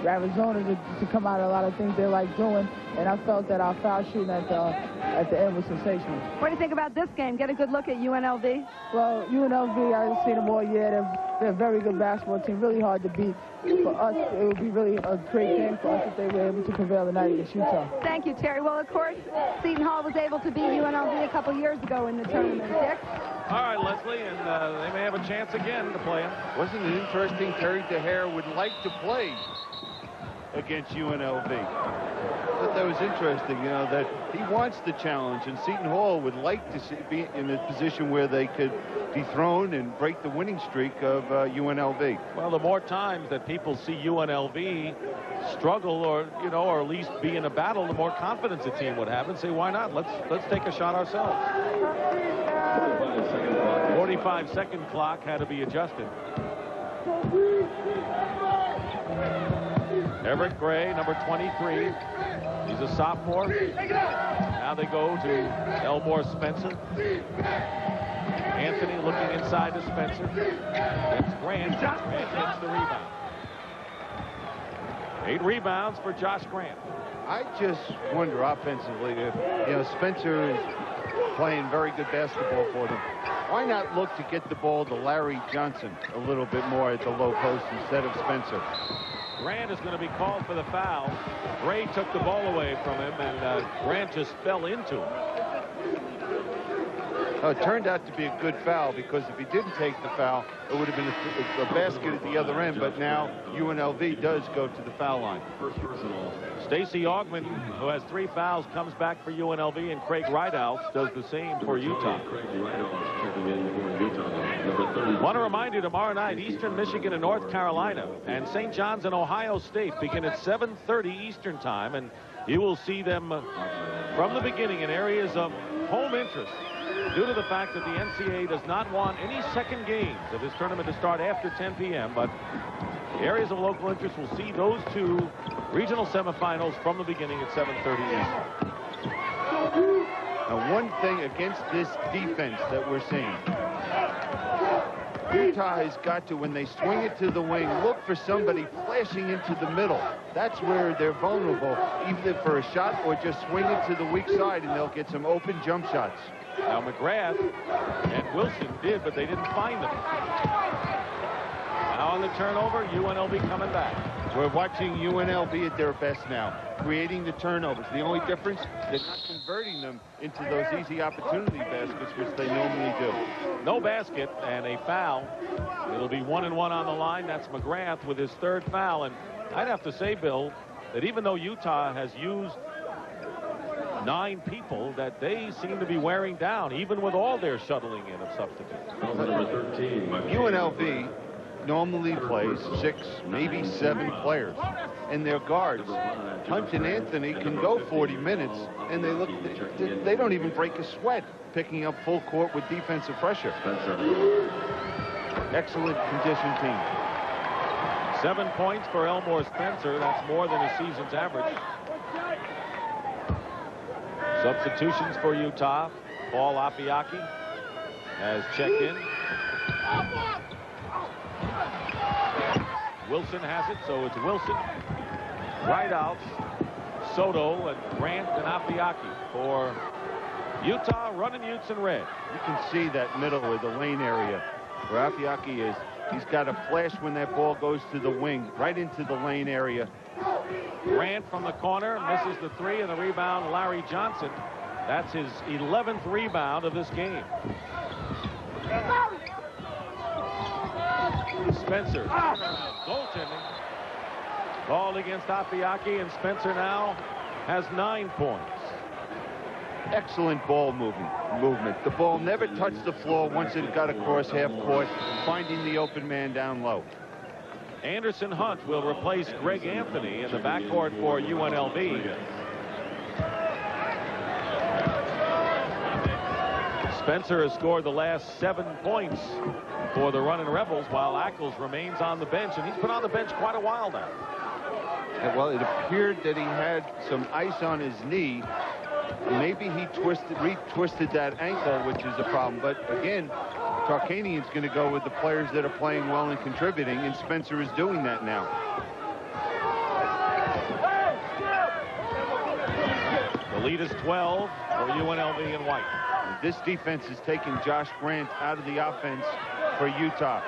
[SPEAKER 8] Arizona to, to come out of a lot of things they like doing, and I felt that our foul shooting at the, at the end was sensational.
[SPEAKER 7] What do you think about this game? Get a good look at UNLV?
[SPEAKER 8] Well, UNLV, I haven't seen them all year. They're, they're a very good basketball team, really hard to beat. For us, it would be really a great game for us if they were able to prevail tonight against Utah.
[SPEAKER 7] Thank you, Terry. Well, of course, Seton Hall was able to beat UNLV a couple years ago in the tournament. Dick?
[SPEAKER 2] All right, Lesley, and uh, they may have a chance again to play him.
[SPEAKER 3] Wasn't it interesting? Terry Dehere would like to play against UNLV. But that was interesting, you know, that he wants the challenge, and Seton Hall would like to see, be in a position where they could dethrone and break the winning streak of uh, UNLV.
[SPEAKER 2] Well, the more times that people see UNLV struggle or, you know, or at least be in a battle, the more confidence the team would have and say, why not? Let's, let's take a shot ourselves. 45 second clock had to be adjusted. Evric Gray, number 23. He's a sophomore. Now they go to Elmore Spencer. Anthony looking inside to Spencer. It's Grant. Grant gets the rebound. Eight rebounds for Josh Grant.
[SPEAKER 3] I just wonder offensively if, you know, Spencer is playing very good basketball for them. Why not look to get the ball to Larry Johnson a little bit more at the low post instead of Spencer?
[SPEAKER 2] Grant is going to be called for the foul. Gray took the ball away from him, and uh, Grant just fell into him.
[SPEAKER 3] Oh, it turned out to be a good foul because if he didn't take the foul, it would have been a, a basket at the other end. But now UNLV does go to the foul line.
[SPEAKER 2] Stacey Augmon, who has three fouls, comes back for UNLV, and Craig Rydalch does the same for Utah. Want to remind you tomorrow night, Eastern Michigan and North Carolina, and St. John's and Ohio State begin at 7:30 Eastern time, and you will see them from the beginning in areas of home interest due to the fact that the NCAA does not want any second games of this tournament to start after 10 p.m. But areas of local interest will see those two regional semifinals from the beginning at 7:30 Eastern.
[SPEAKER 3] Now, one thing against this defense that we're seeing, Utah has got to, when they swing it to the wing, look for somebody flashing into the middle. That's where they're vulnerable, either for a shot or just swing it to the weak side, and they'll get some open jump shots.
[SPEAKER 2] Now McGrath and Wilson did, but they didn't find them. Now on the turnover, UNLV coming back.
[SPEAKER 3] We're watching UNLV at their best now, creating the turnovers. The only difference, they're not converting them into those easy opportunity baskets, which they normally do.
[SPEAKER 2] No basket and a foul. It'll be one and one on the line. That's McGrath with his third foul. And I'd have to say, Bill, that even though Utah has used nine people that they seem to be wearing down, even with all their shuttling in of substitutes.
[SPEAKER 3] UNLV normally plays six, maybe seven players. And their guards, Hunt and Anthony, can go 40 minutes, and they look, they, don't even break a sweat picking up full court with defensive pressure. Excellent condition team.
[SPEAKER 2] Seven points for Elmore Spencer. That's more than a season's average. Substitutions for Utah. Paul Afeaki has checked in. Wilson has it, so it's Wilson. Right out. Soto, and Grant and Afeaki for Utah running Utes in red.
[SPEAKER 3] You can see that middle or the lane area where Afeaki is. He's got a flash when that ball goes to the wing, right into the lane area.
[SPEAKER 2] Grant from the corner misses the three and the rebound Larry Johnson. That's his 11th rebound of this game. Spencer goaltending called against Afeaki and Spencer now has nine points.
[SPEAKER 3] Excellent ball movement. Movement. The ball never touched the floor once it got across half court, finding the open man down low.
[SPEAKER 2] Anderson Hunt will replace Greg Anthony in the backcourt for UNLV. Spencer has scored the last seven points for the running Rebels while Ackles remains on the bench, and he's been on the bench quite a while now.
[SPEAKER 3] well, it appeared that he had some ice on his knee, maybe he twisted, retwisted that ankle, which is a problem. But again, Tarkanian's going to go with the players that are playing well and contributing, and Spencer is doing that now.
[SPEAKER 2] The lead is 12 for UNLV and White.
[SPEAKER 3] This defense is taking Josh Grant out of the offense for Utah.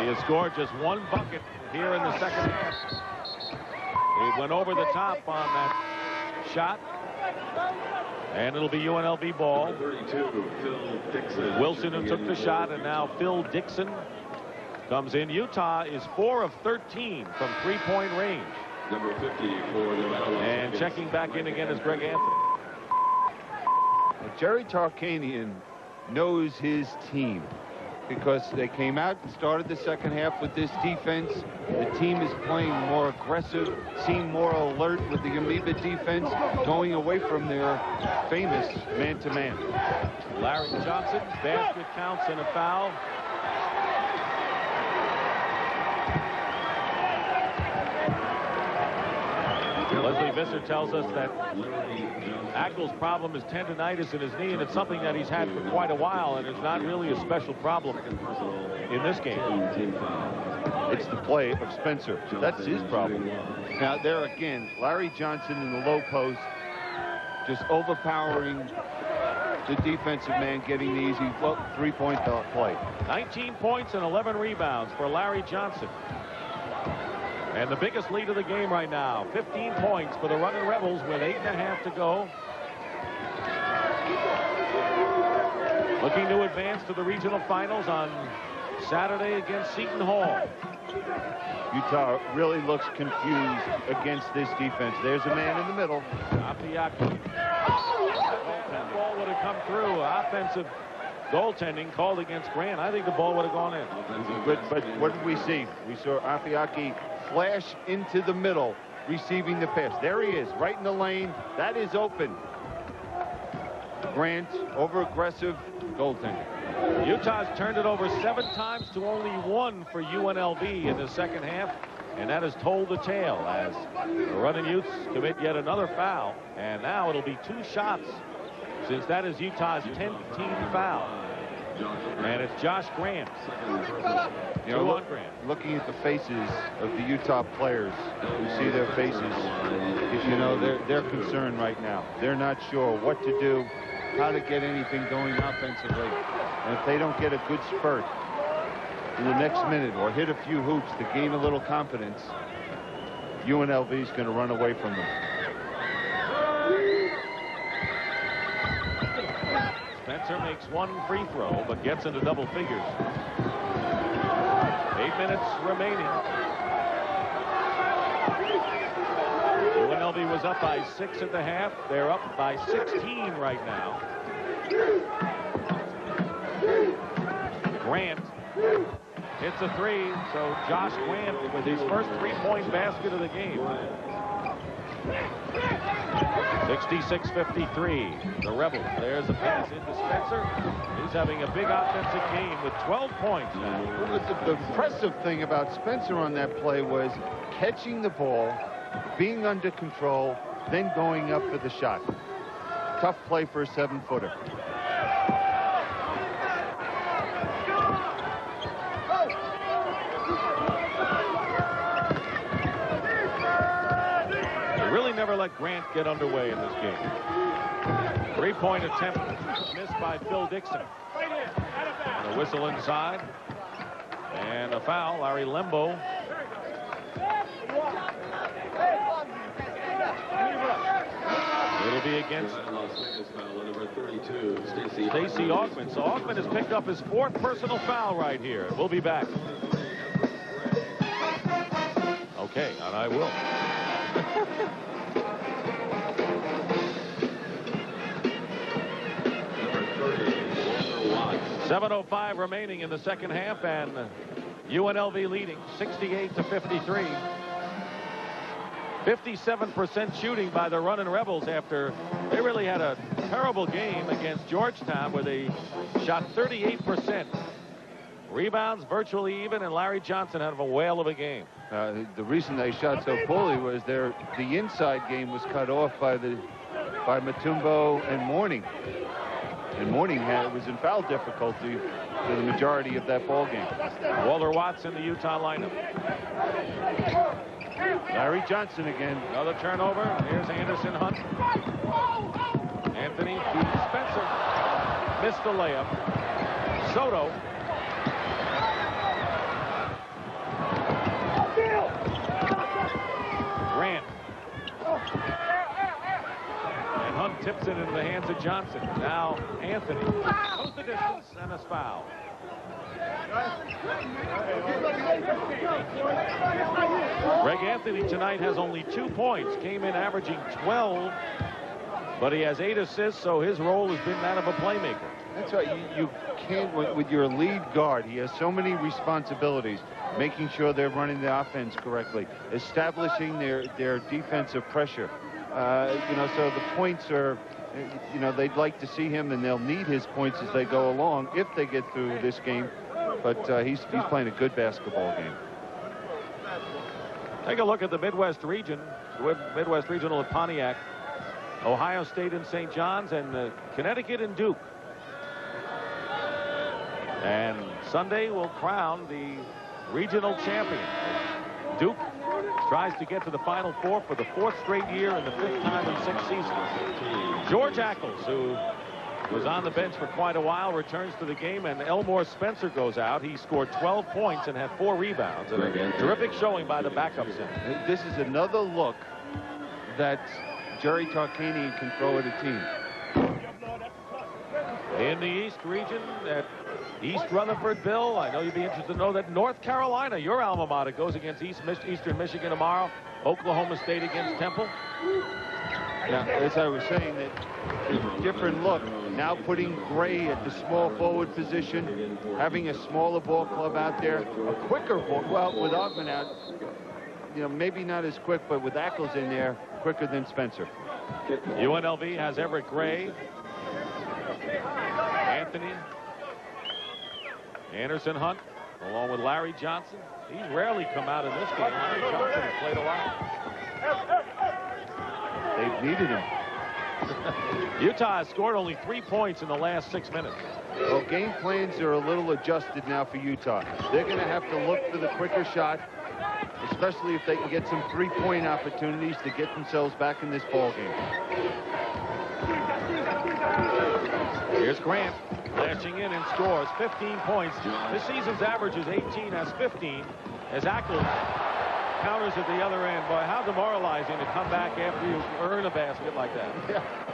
[SPEAKER 2] He has scored just one bucket here in the second half. He went over the top on that shot. And it'll be UNLV ball. Wilson who took the shot, and now Phil Dixon comes in. Utah is 4 of 13 from three-point range.
[SPEAKER 4] Number 50 for the.
[SPEAKER 2] And checking back in again is Greg Anthony.
[SPEAKER 3] Jerry Tarkanian knows his team because they came out and started the second half with this defense. The team is playing more aggressive, seem more alert with the amoeba defense, going away from their famous man-to-man.
[SPEAKER 2] -man. Larry Johnson, basket counts and a foul. Lesley Visser tells us that Ackles' problem is tendonitis in his knee, and it's something that he's had for quite a while, and it's not really a special problem in this game.
[SPEAKER 3] It's the play of Spencer. That's his problem. Now, there again, Larry Johnson in the low post, just overpowering the defensive man, getting the easy three-point play.
[SPEAKER 2] 19 points and 11 rebounds for Larry Johnson. And the biggest lead of the game right now, 15 points for the running Rebels with eight and a half to go. Looking to advance to the regional finals on Saturday against Seton Hall.
[SPEAKER 3] Utah really looks confused against this defense. There's a man in the middle.
[SPEAKER 2] Afeaki. That ball would have come through. Offensive goaltending called against Grant. I think the ball would have gone in.
[SPEAKER 3] But, but what did we see? We saw Afeaki flash into the middle, receiving the pass. There he is, right in the lane. That is open. Grant, over-aggressive goaltending.
[SPEAKER 2] Utah's turned it over seven times to only one for UNLV in the second half. And that has told the tale as the running Utes commit yet another foul. And now it'll be two shots since that is Utah's 10th team foul. And it's Josh Grant.
[SPEAKER 3] You know, look, looking at the faces of the Utah players, you see their faces, you know, they're, they're concerned right now. They're not sure what to do, how to get anything going offensively. And if they don't get a good spurt in the next minute or hit a few hoops to gain a little confidence, UNLV is going to run away from them.
[SPEAKER 2] Makes one free throw, but gets into double figures. Eight minutes remaining. UNLV was up by six at the half. They're up by 16 right now. Grant hits a three, so Josh Grant with his first three-point basket of the game. 66-53. The Rebels. There's a pass into Spencer. He's having a big offensive game with 12 points.
[SPEAKER 3] The, the impressive thing about Spencer on that play was catching the ball, being under control, then going up for the shot. Tough play for a seven-footer.
[SPEAKER 2] never let Grant get underway in this game. Three-point attempt missed by Phil Dixon. And a whistle inside. And a foul, Larry Lembo. It'll be against Stacey Augmon. So Augmon has picked up his fourth personal foul right here. We'll be back. Okay, and I will. <laughs> 7.05 remaining in the second half, and UNLV leading 68 to 53. 57% shooting by the running Rebels after they really had a terrible game against Georgetown where they shot 38%. Rebounds virtually even, and Larry Johnson had of a whale of a game.
[SPEAKER 3] Uh, the reason they shot so poorly was their the inside game was cut off by the by Mutombo and Mourning. And Mourning had, was in foul difficulty for the majority of that ball game.
[SPEAKER 2] Walter Watts in the Utah lineup.
[SPEAKER 3] Larry Johnson again.
[SPEAKER 2] Another turnover. Here's Anderson Hunt. Anthony Spencer. Missed the layup. Soto. Grant. Tips it into the hands of Johnson. Now Anthony goes the distance and a foul. Greg Anthony tonight has only two points. Came in averaging 12, but he has eight assists, so his role has been that of a playmaker.
[SPEAKER 3] That's right. You, you can't, with, with your lead guard, he has so many responsibilities. Making sure they're running the offense correctly, establishing their, their defensive pressure. Uh, you know, so the points are, you know, they'd like to see him, and they'll need his points as they go along if they get through this game. But uh, he's, he's playing a good basketball game.
[SPEAKER 2] Take a look at the Midwest region, Midwest Regional at Pontiac, Ohio State and St. John's, and uh, Connecticut and Duke. And Sunday will crown the regional champion. Duke tries to get to the Final Four for the fourth straight year and the fifth time in six seasons. George Ackles, who was on the bench for quite a while, returns to the game, and Elmore Spencer goes out. He scored 12 points and had four rebounds. And a terrific showing by the backup center.
[SPEAKER 3] This is another look that Jerry Tarkanian can throw at a team.
[SPEAKER 2] In the East region at East Rutherford, Bill, I know you'd be interested to know that North Carolina, your alma mater, goes against East Eastern Michigan tomorrow. Oklahoma State against Temple.
[SPEAKER 3] Now, as I was saying, that different look. Now putting Gray at the small forward position, having a smaller ball club out there, a quicker ball. Well, with Augmon out, you know, maybe not as quick, but with Ackles in there, quicker than Spencer.
[SPEAKER 2] UNLV has Evric Gray, Anthony, Anderson Hunt, along with Larry Johnson. He's rarely come out in this game. Larry Johnson has played a
[SPEAKER 3] lot. They've needed him. <laughs>
[SPEAKER 2] Utah has scored only three points in the last six minutes.
[SPEAKER 3] Well, game plans are a little adjusted now for Utah. They're going to have to look for the quicker shot, especially if they can get some three-point opportunities to get themselves back in this ball game.
[SPEAKER 2] Here's Grant lashing in and scores 15 points. This season's average is 18 as 15 as Ackles counters at the other end. Boy, how demoralizing to come back after you earn a basket like that.
[SPEAKER 3] Yeah. <laughs>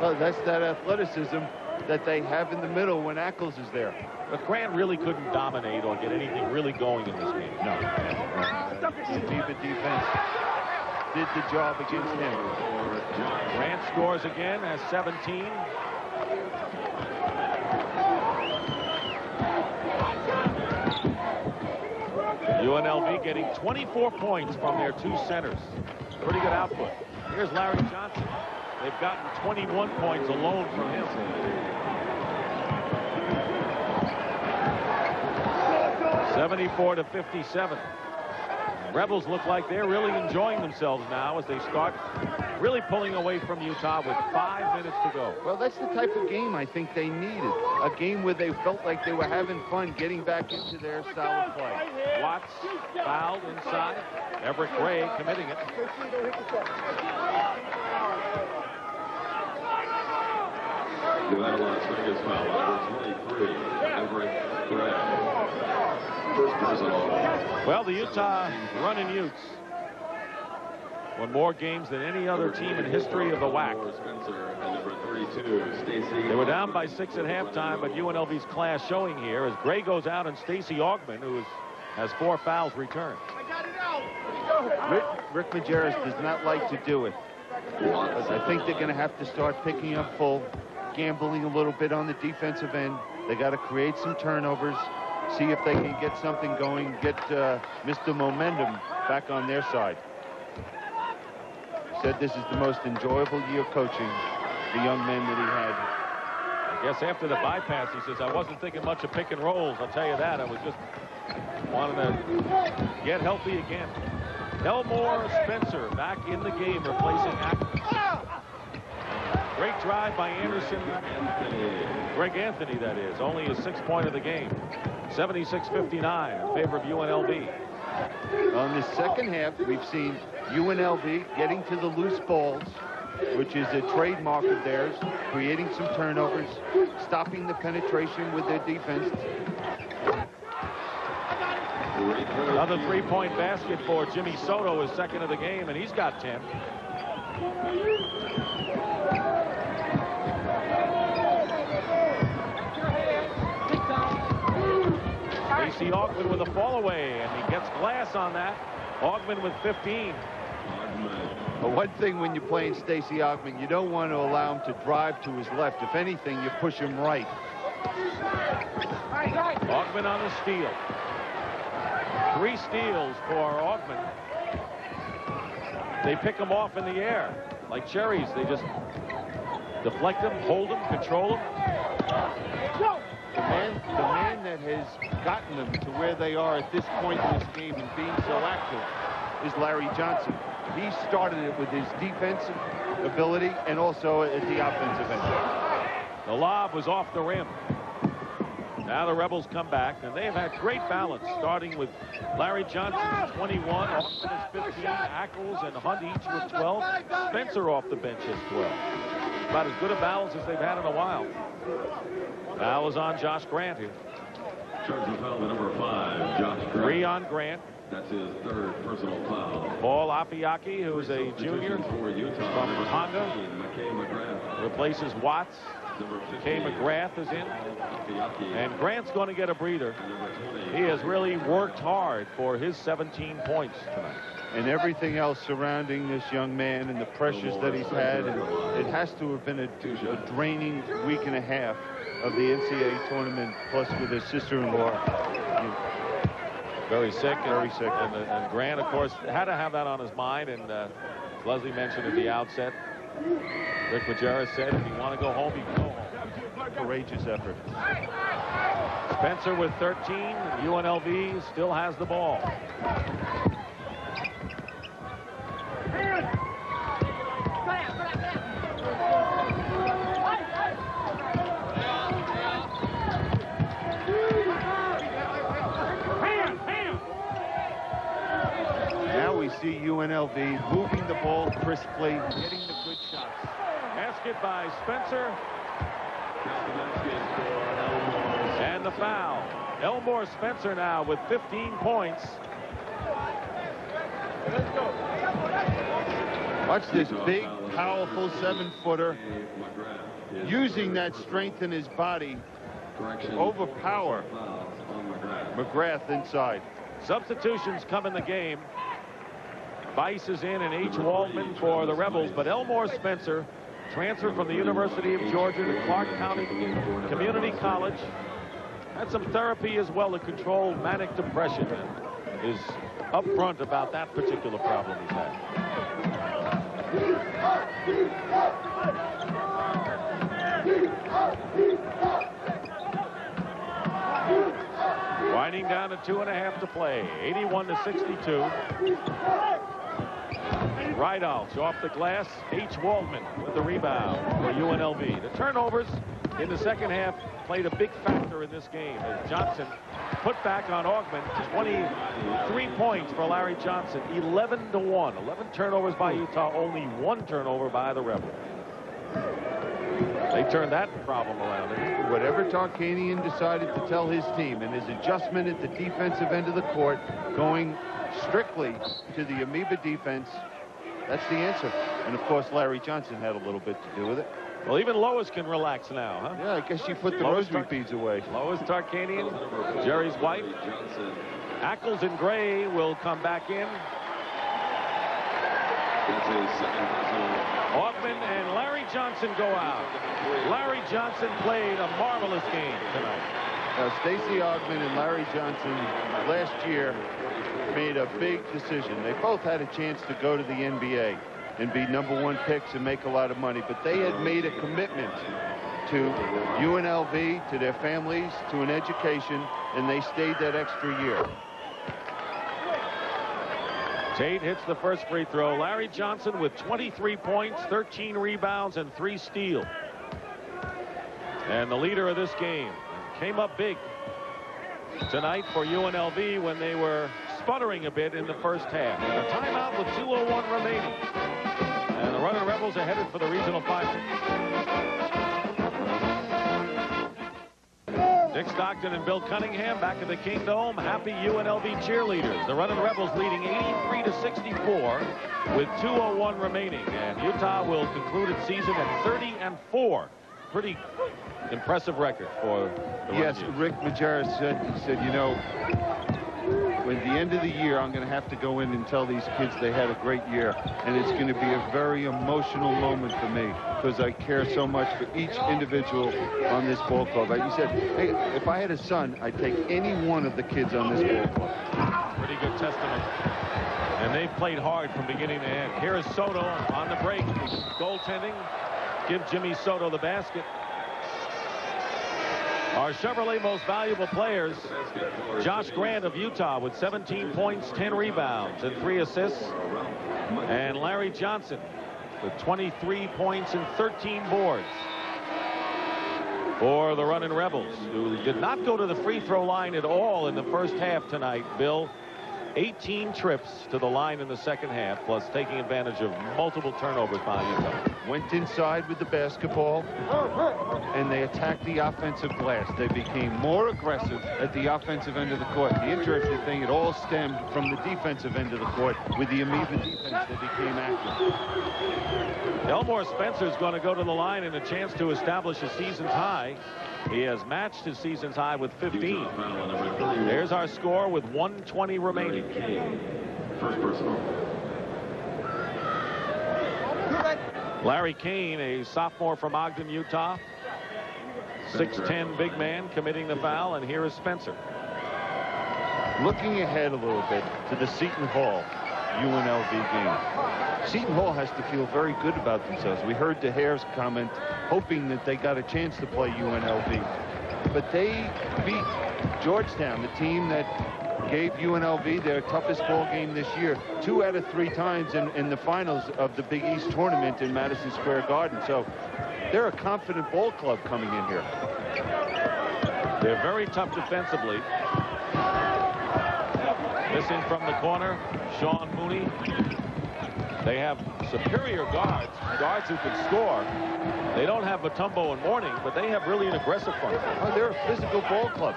[SPEAKER 3] Well, that's that athleticism that they have in the middle when Ackles is there.
[SPEAKER 2] But Grant really couldn't dominate or get anything really going in this game.
[SPEAKER 3] No. Diva defense did the job against him.
[SPEAKER 2] Grant scores again as 17. UNLV getting 24 points from their two centers. Pretty good output. Here's Larry Johnson. They've gotten 21 points alone from him. Seventy-four to 57. Rebels look like they're really enjoying themselves now as they start really pulling away from Utah with five minutes to go.
[SPEAKER 3] Well, that's the type of game I think they needed. A game where they felt like they were having fun getting back into their style of play.
[SPEAKER 2] Watts fouled inside. Evric Gray committing it.
[SPEAKER 4] Nevada, Las Vegas foul number 23, Evric Gray. First personal.
[SPEAKER 2] Well, the Utah running Utes won more games than any other team in history of the WAC. They were down by six at halftime, but UNLV's class showing here as Gray goes out and Stacy Augmon, who is, has four fouls returned.
[SPEAKER 3] Rick, Rick Majerus does not like to do it. But I think they're going to have to start picking up full, gambling a little bit on the defensive end. They got to create some turnovers, see if they can get something going, get uh, Mr. Momentum back on their side. Said this is the most enjoyable year coaching the young men that he had.
[SPEAKER 2] I guess after the bypass, he says, I wasn't thinking much of pick and rolls. I'll tell you that. I was just wanting to get healthy again. Elmore Spencer back in the game, replacing Ackles. Great drive by Anderson. Greg Anthony, that is. Only a six point of the game. 76-59 in favor of UNLV.
[SPEAKER 3] On the second half, we've seen UNLV getting to the loose balls, which is a trademark of theirs, creating some turnovers, stopping the penetration with their defense.
[SPEAKER 2] Another three-point basket for Jimmy Soto, his second of the game, and he's got 10. Stacey Augmon with a fall away, and he gets glass on that. Augmon with 15.
[SPEAKER 3] But one thing when you're playing Stacy Augmon, you don't want to allow him to drive to his left. If anything, you push him right.
[SPEAKER 2] Augmon on the steal. Three steals for Augmon. They pick them off in the air like cherries. They just deflect them, hold them, control them.
[SPEAKER 3] The man, the man that has gotten them to where they are at this point in this game and being so active is Larry Johnson. He started it with his defensive ability and also at the offensive end.
[SPEAKER 2] The lob was off the rim. Now the Rebels come back, and they've had great balance, starting with Larry Johnson 21, Austin is 15, Ackles and Hunt each with 12, Spencer off the bench has 12. About as good a balance as they've had in a while. Foul is on Josh Grant here.
[SPEAKER 4] Charging foul the number five, Josh Grant.
[SPEAKER 2] Three on Grant.
[SPEAKER 4] That's his third personal foul.
[SPEAKER 2] Paul Afeaki, who is a junior
[SPEAKER 4] for Utah,
[SPEAKER 2] from
[SPEAKER 4] number
[SPEAKER 2] Honda,
[SPEAKER 4] McGrath.
[SPEAKER 2] replaces Watts.
[SPEAKER 4] Number 15,
[SPEAKER 2] Kay McGrath is in. And Grant's going to get a breather. He has really worked hard for his 17 points tonight.
[SPEAKER 3] And everything else surrounding this young man and the pressures that he's had. And it has to have been a, a draining week and a half of the NCAA tournament, plus with his sister-in-law.
[SPEAKER 2] Very sick.
[SPEAKER 3] Very sick.
[SPEAKER 2] And, and Grant, of course, had to have that on his mind. And uh, Lesley mentioned at the outset, Rick Majerus said if you want to go home, you can go home.
[SPEAKER 3] Courageous effort.
[SPEAKER 2] Spencer with 13. UNLV still has the ball.
[SPEAKER 3] Now we see UNLV moving the ball crisply, getting the good shots.
[SPEAKER 2] Basket by Spencer. And the foul. Elmore Spencer now with 15 points.
[SPEAKER 3] Watch this big, powerful seven-footer using that strength in his body
[SPEAKER 4] Correction.
[SPEAKER 3] overpower
[SPEAKER 4] McGrath.
[SPEAKER 3] Inside.
[SPEAKER 2] Substitutions come in the game. Bice is in and H. Waldman for the Rebels, but Elmore Spencer transferred from the University of Georgia to Clark County Community College. Had some therapy as well to control manic depression. Is upfront about that particular problem he's had. Winding down to two and a half to play. 81 to 62. Rydalch's off the glass. H. Waldman with the rebound for UNLV. The turnovers in the second half played a big factor in this game as Johnson put back on Augmon. 23 points for Larry Johnson. 11 to 1. 11 turnovers by Utah. Only one turnover by the Rebels. They turned that problem around.
[SPEAKER 3] Whatever Tarkanian decided to tell his team and his adjustment at the defensive end of the court, going strictly to the amoeba defense, that's the answer. And of course, Larry Johnson had a little bit to do with it.
[SPEAKER 2] Well, even Lois can relax now, huh?
[SPEAKER 3] Yeah, I guess you put the
[SPEAKER 2] Lois
[SPEAKER 3] rosary
[SPEAKER 2] Tar-
[SPEAKER 3] beads away.
[SPEAKER 2] Lois Tarkanian, Jerry's wife.
[SPEAKER 4] Johnson.
[SPEAKER 2] Ackles and Gray will come back in.
[SPEAKER 4] That's a second personal.
[SPEAKER 2] Augmon and Larry Johnson go out. Larry Johnson played a marvelous game tonight.
[SPEAKER 3] Now, Stacey Augmon and Larry Johnson last year made a big decision. They both had a chance to go to the NBA and be number one picks and make a lot of money, but they had made a commitment to UNLV, to their families, to an education, and they stayed that extra year.
[SPEAKER 2] Tate hits the first free throw. Larry Johnson with 23 points, 13 rebounds, and three steals. And the leader of this game came up big tonight for UNLV when they were sputtering a bit in the first half. A timeout with 2.01 remaining. And the Running Rebels are headed for the regional final. Dick Stockton and Bill Cunningham back in the Kingdome. Happy UNLV cheerleaders. The Running Rebels leading 83 to 64 with 2.01 remaining. And Utah will conclude its season at 30 and 4. Pretty impressive record for the
[SPEAKER 3] Yes, Rick Majerus said, said, you know, with the end of the year, I'm going to have to go in and tell these kids they had a great year. And it's going to be a very emotional moment for me because I care so much for each individual on this ball club. Like you said, hey, if I had a son, I'd take any one of the kids on this ball club.
[SPEAKER 2] Pretty good testament. And they've played hard from beginning to end. Here is Soto on the break. Goaltending. Give Jimmy Soto the basket. Our Chevrolet most valuable players, Josh Grant of Utah with 17 points, 10 rebounds, and 3 assists. And Larry Johnson with 23 points and 13 boards for the Running Rebels, who did not go to the free throw line at all in the first half tonight, Bill. 18 trips to the line in the second half, plus taking advantage of multiple turnovers by Utah.
[SPEAKER 3] Went inside with the basketball, and they attacked the offensive glass. They became more aggressive at the offensive end of the court. The interesting thing, it all stemmed from the defensive end of the court. With the uneven defense, they became active.
[SPEAKER 2] Elmore Spencer is going to go to the line and a chance to establish a season's high. He has matched his season's high with 15. There's our score with 120 remaining.
[SPEAKER 4] First personal.
[SPEAKER 2] Larry Kane, a sophomore from Ogden, Utah. 6'10 big man committing the foul, and here is Spencer.
[SPEAKER 3] Looking ahead a little bit to the Seton Hall UNLV game. Seton Hall has to feel very good about themselves. We heard Dehere's comment, hoping that they got a chance to play UNLV. But they beat Georgetown, the team that gave UNLV their toughest ball game this year, two out of three times in, in the finals of the Big East tournament in Madison Square Garden. So they're a confident ball club coming in here.
[SPEAKER 2] They're very tough defensively. Missing from the corner, Sean Mooney. They have superior guards, guards who can score. They don't have Mutombo and Mourning, but they have really an aggressive front.
[SPEAKER 3] Oh, they're a physical ball club.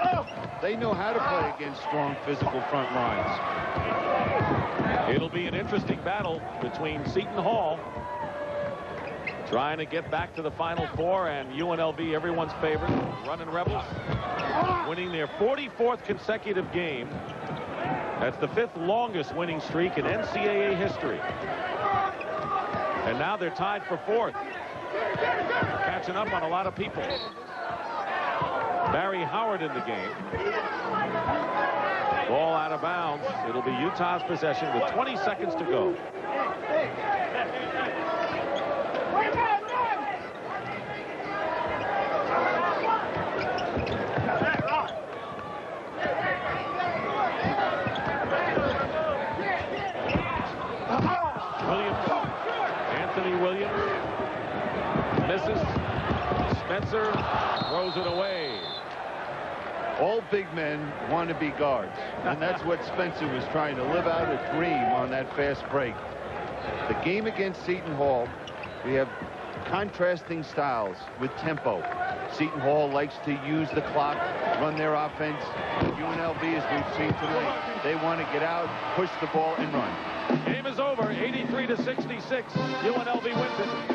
[SPEAKER 3] They know how to play against strong physical front lines.
[SPEAKER 2] It'll be an interesting battle between Seton Hall trying to get back to the Final Four and UNLV, everyone's favorite, running Rebels, winning their 44th consecutive game. That's the fifth longest winning streak in NCAA history. And now they're tied for fourth. Catching up on a lot of people. Barry Howard in the game. Ball out of bounds. It'll be Utah's possession with 20 seconds to go. Williams. Anthony Williams. Misses. Spencer throws it away.
[SPEAKER 3] All big men want to be guards, and that's what Spencer was trying to live out a dream on that fast break. The game against Seton Hall, we have contrasting styles with tempo. Seton Hall likes to use the clock, run their offense. UNLV, as we've seen tonight, they want to get out, push the ball, and run.
[SPEAKER 2] Game is over, 83 to 66. UNLV wins it.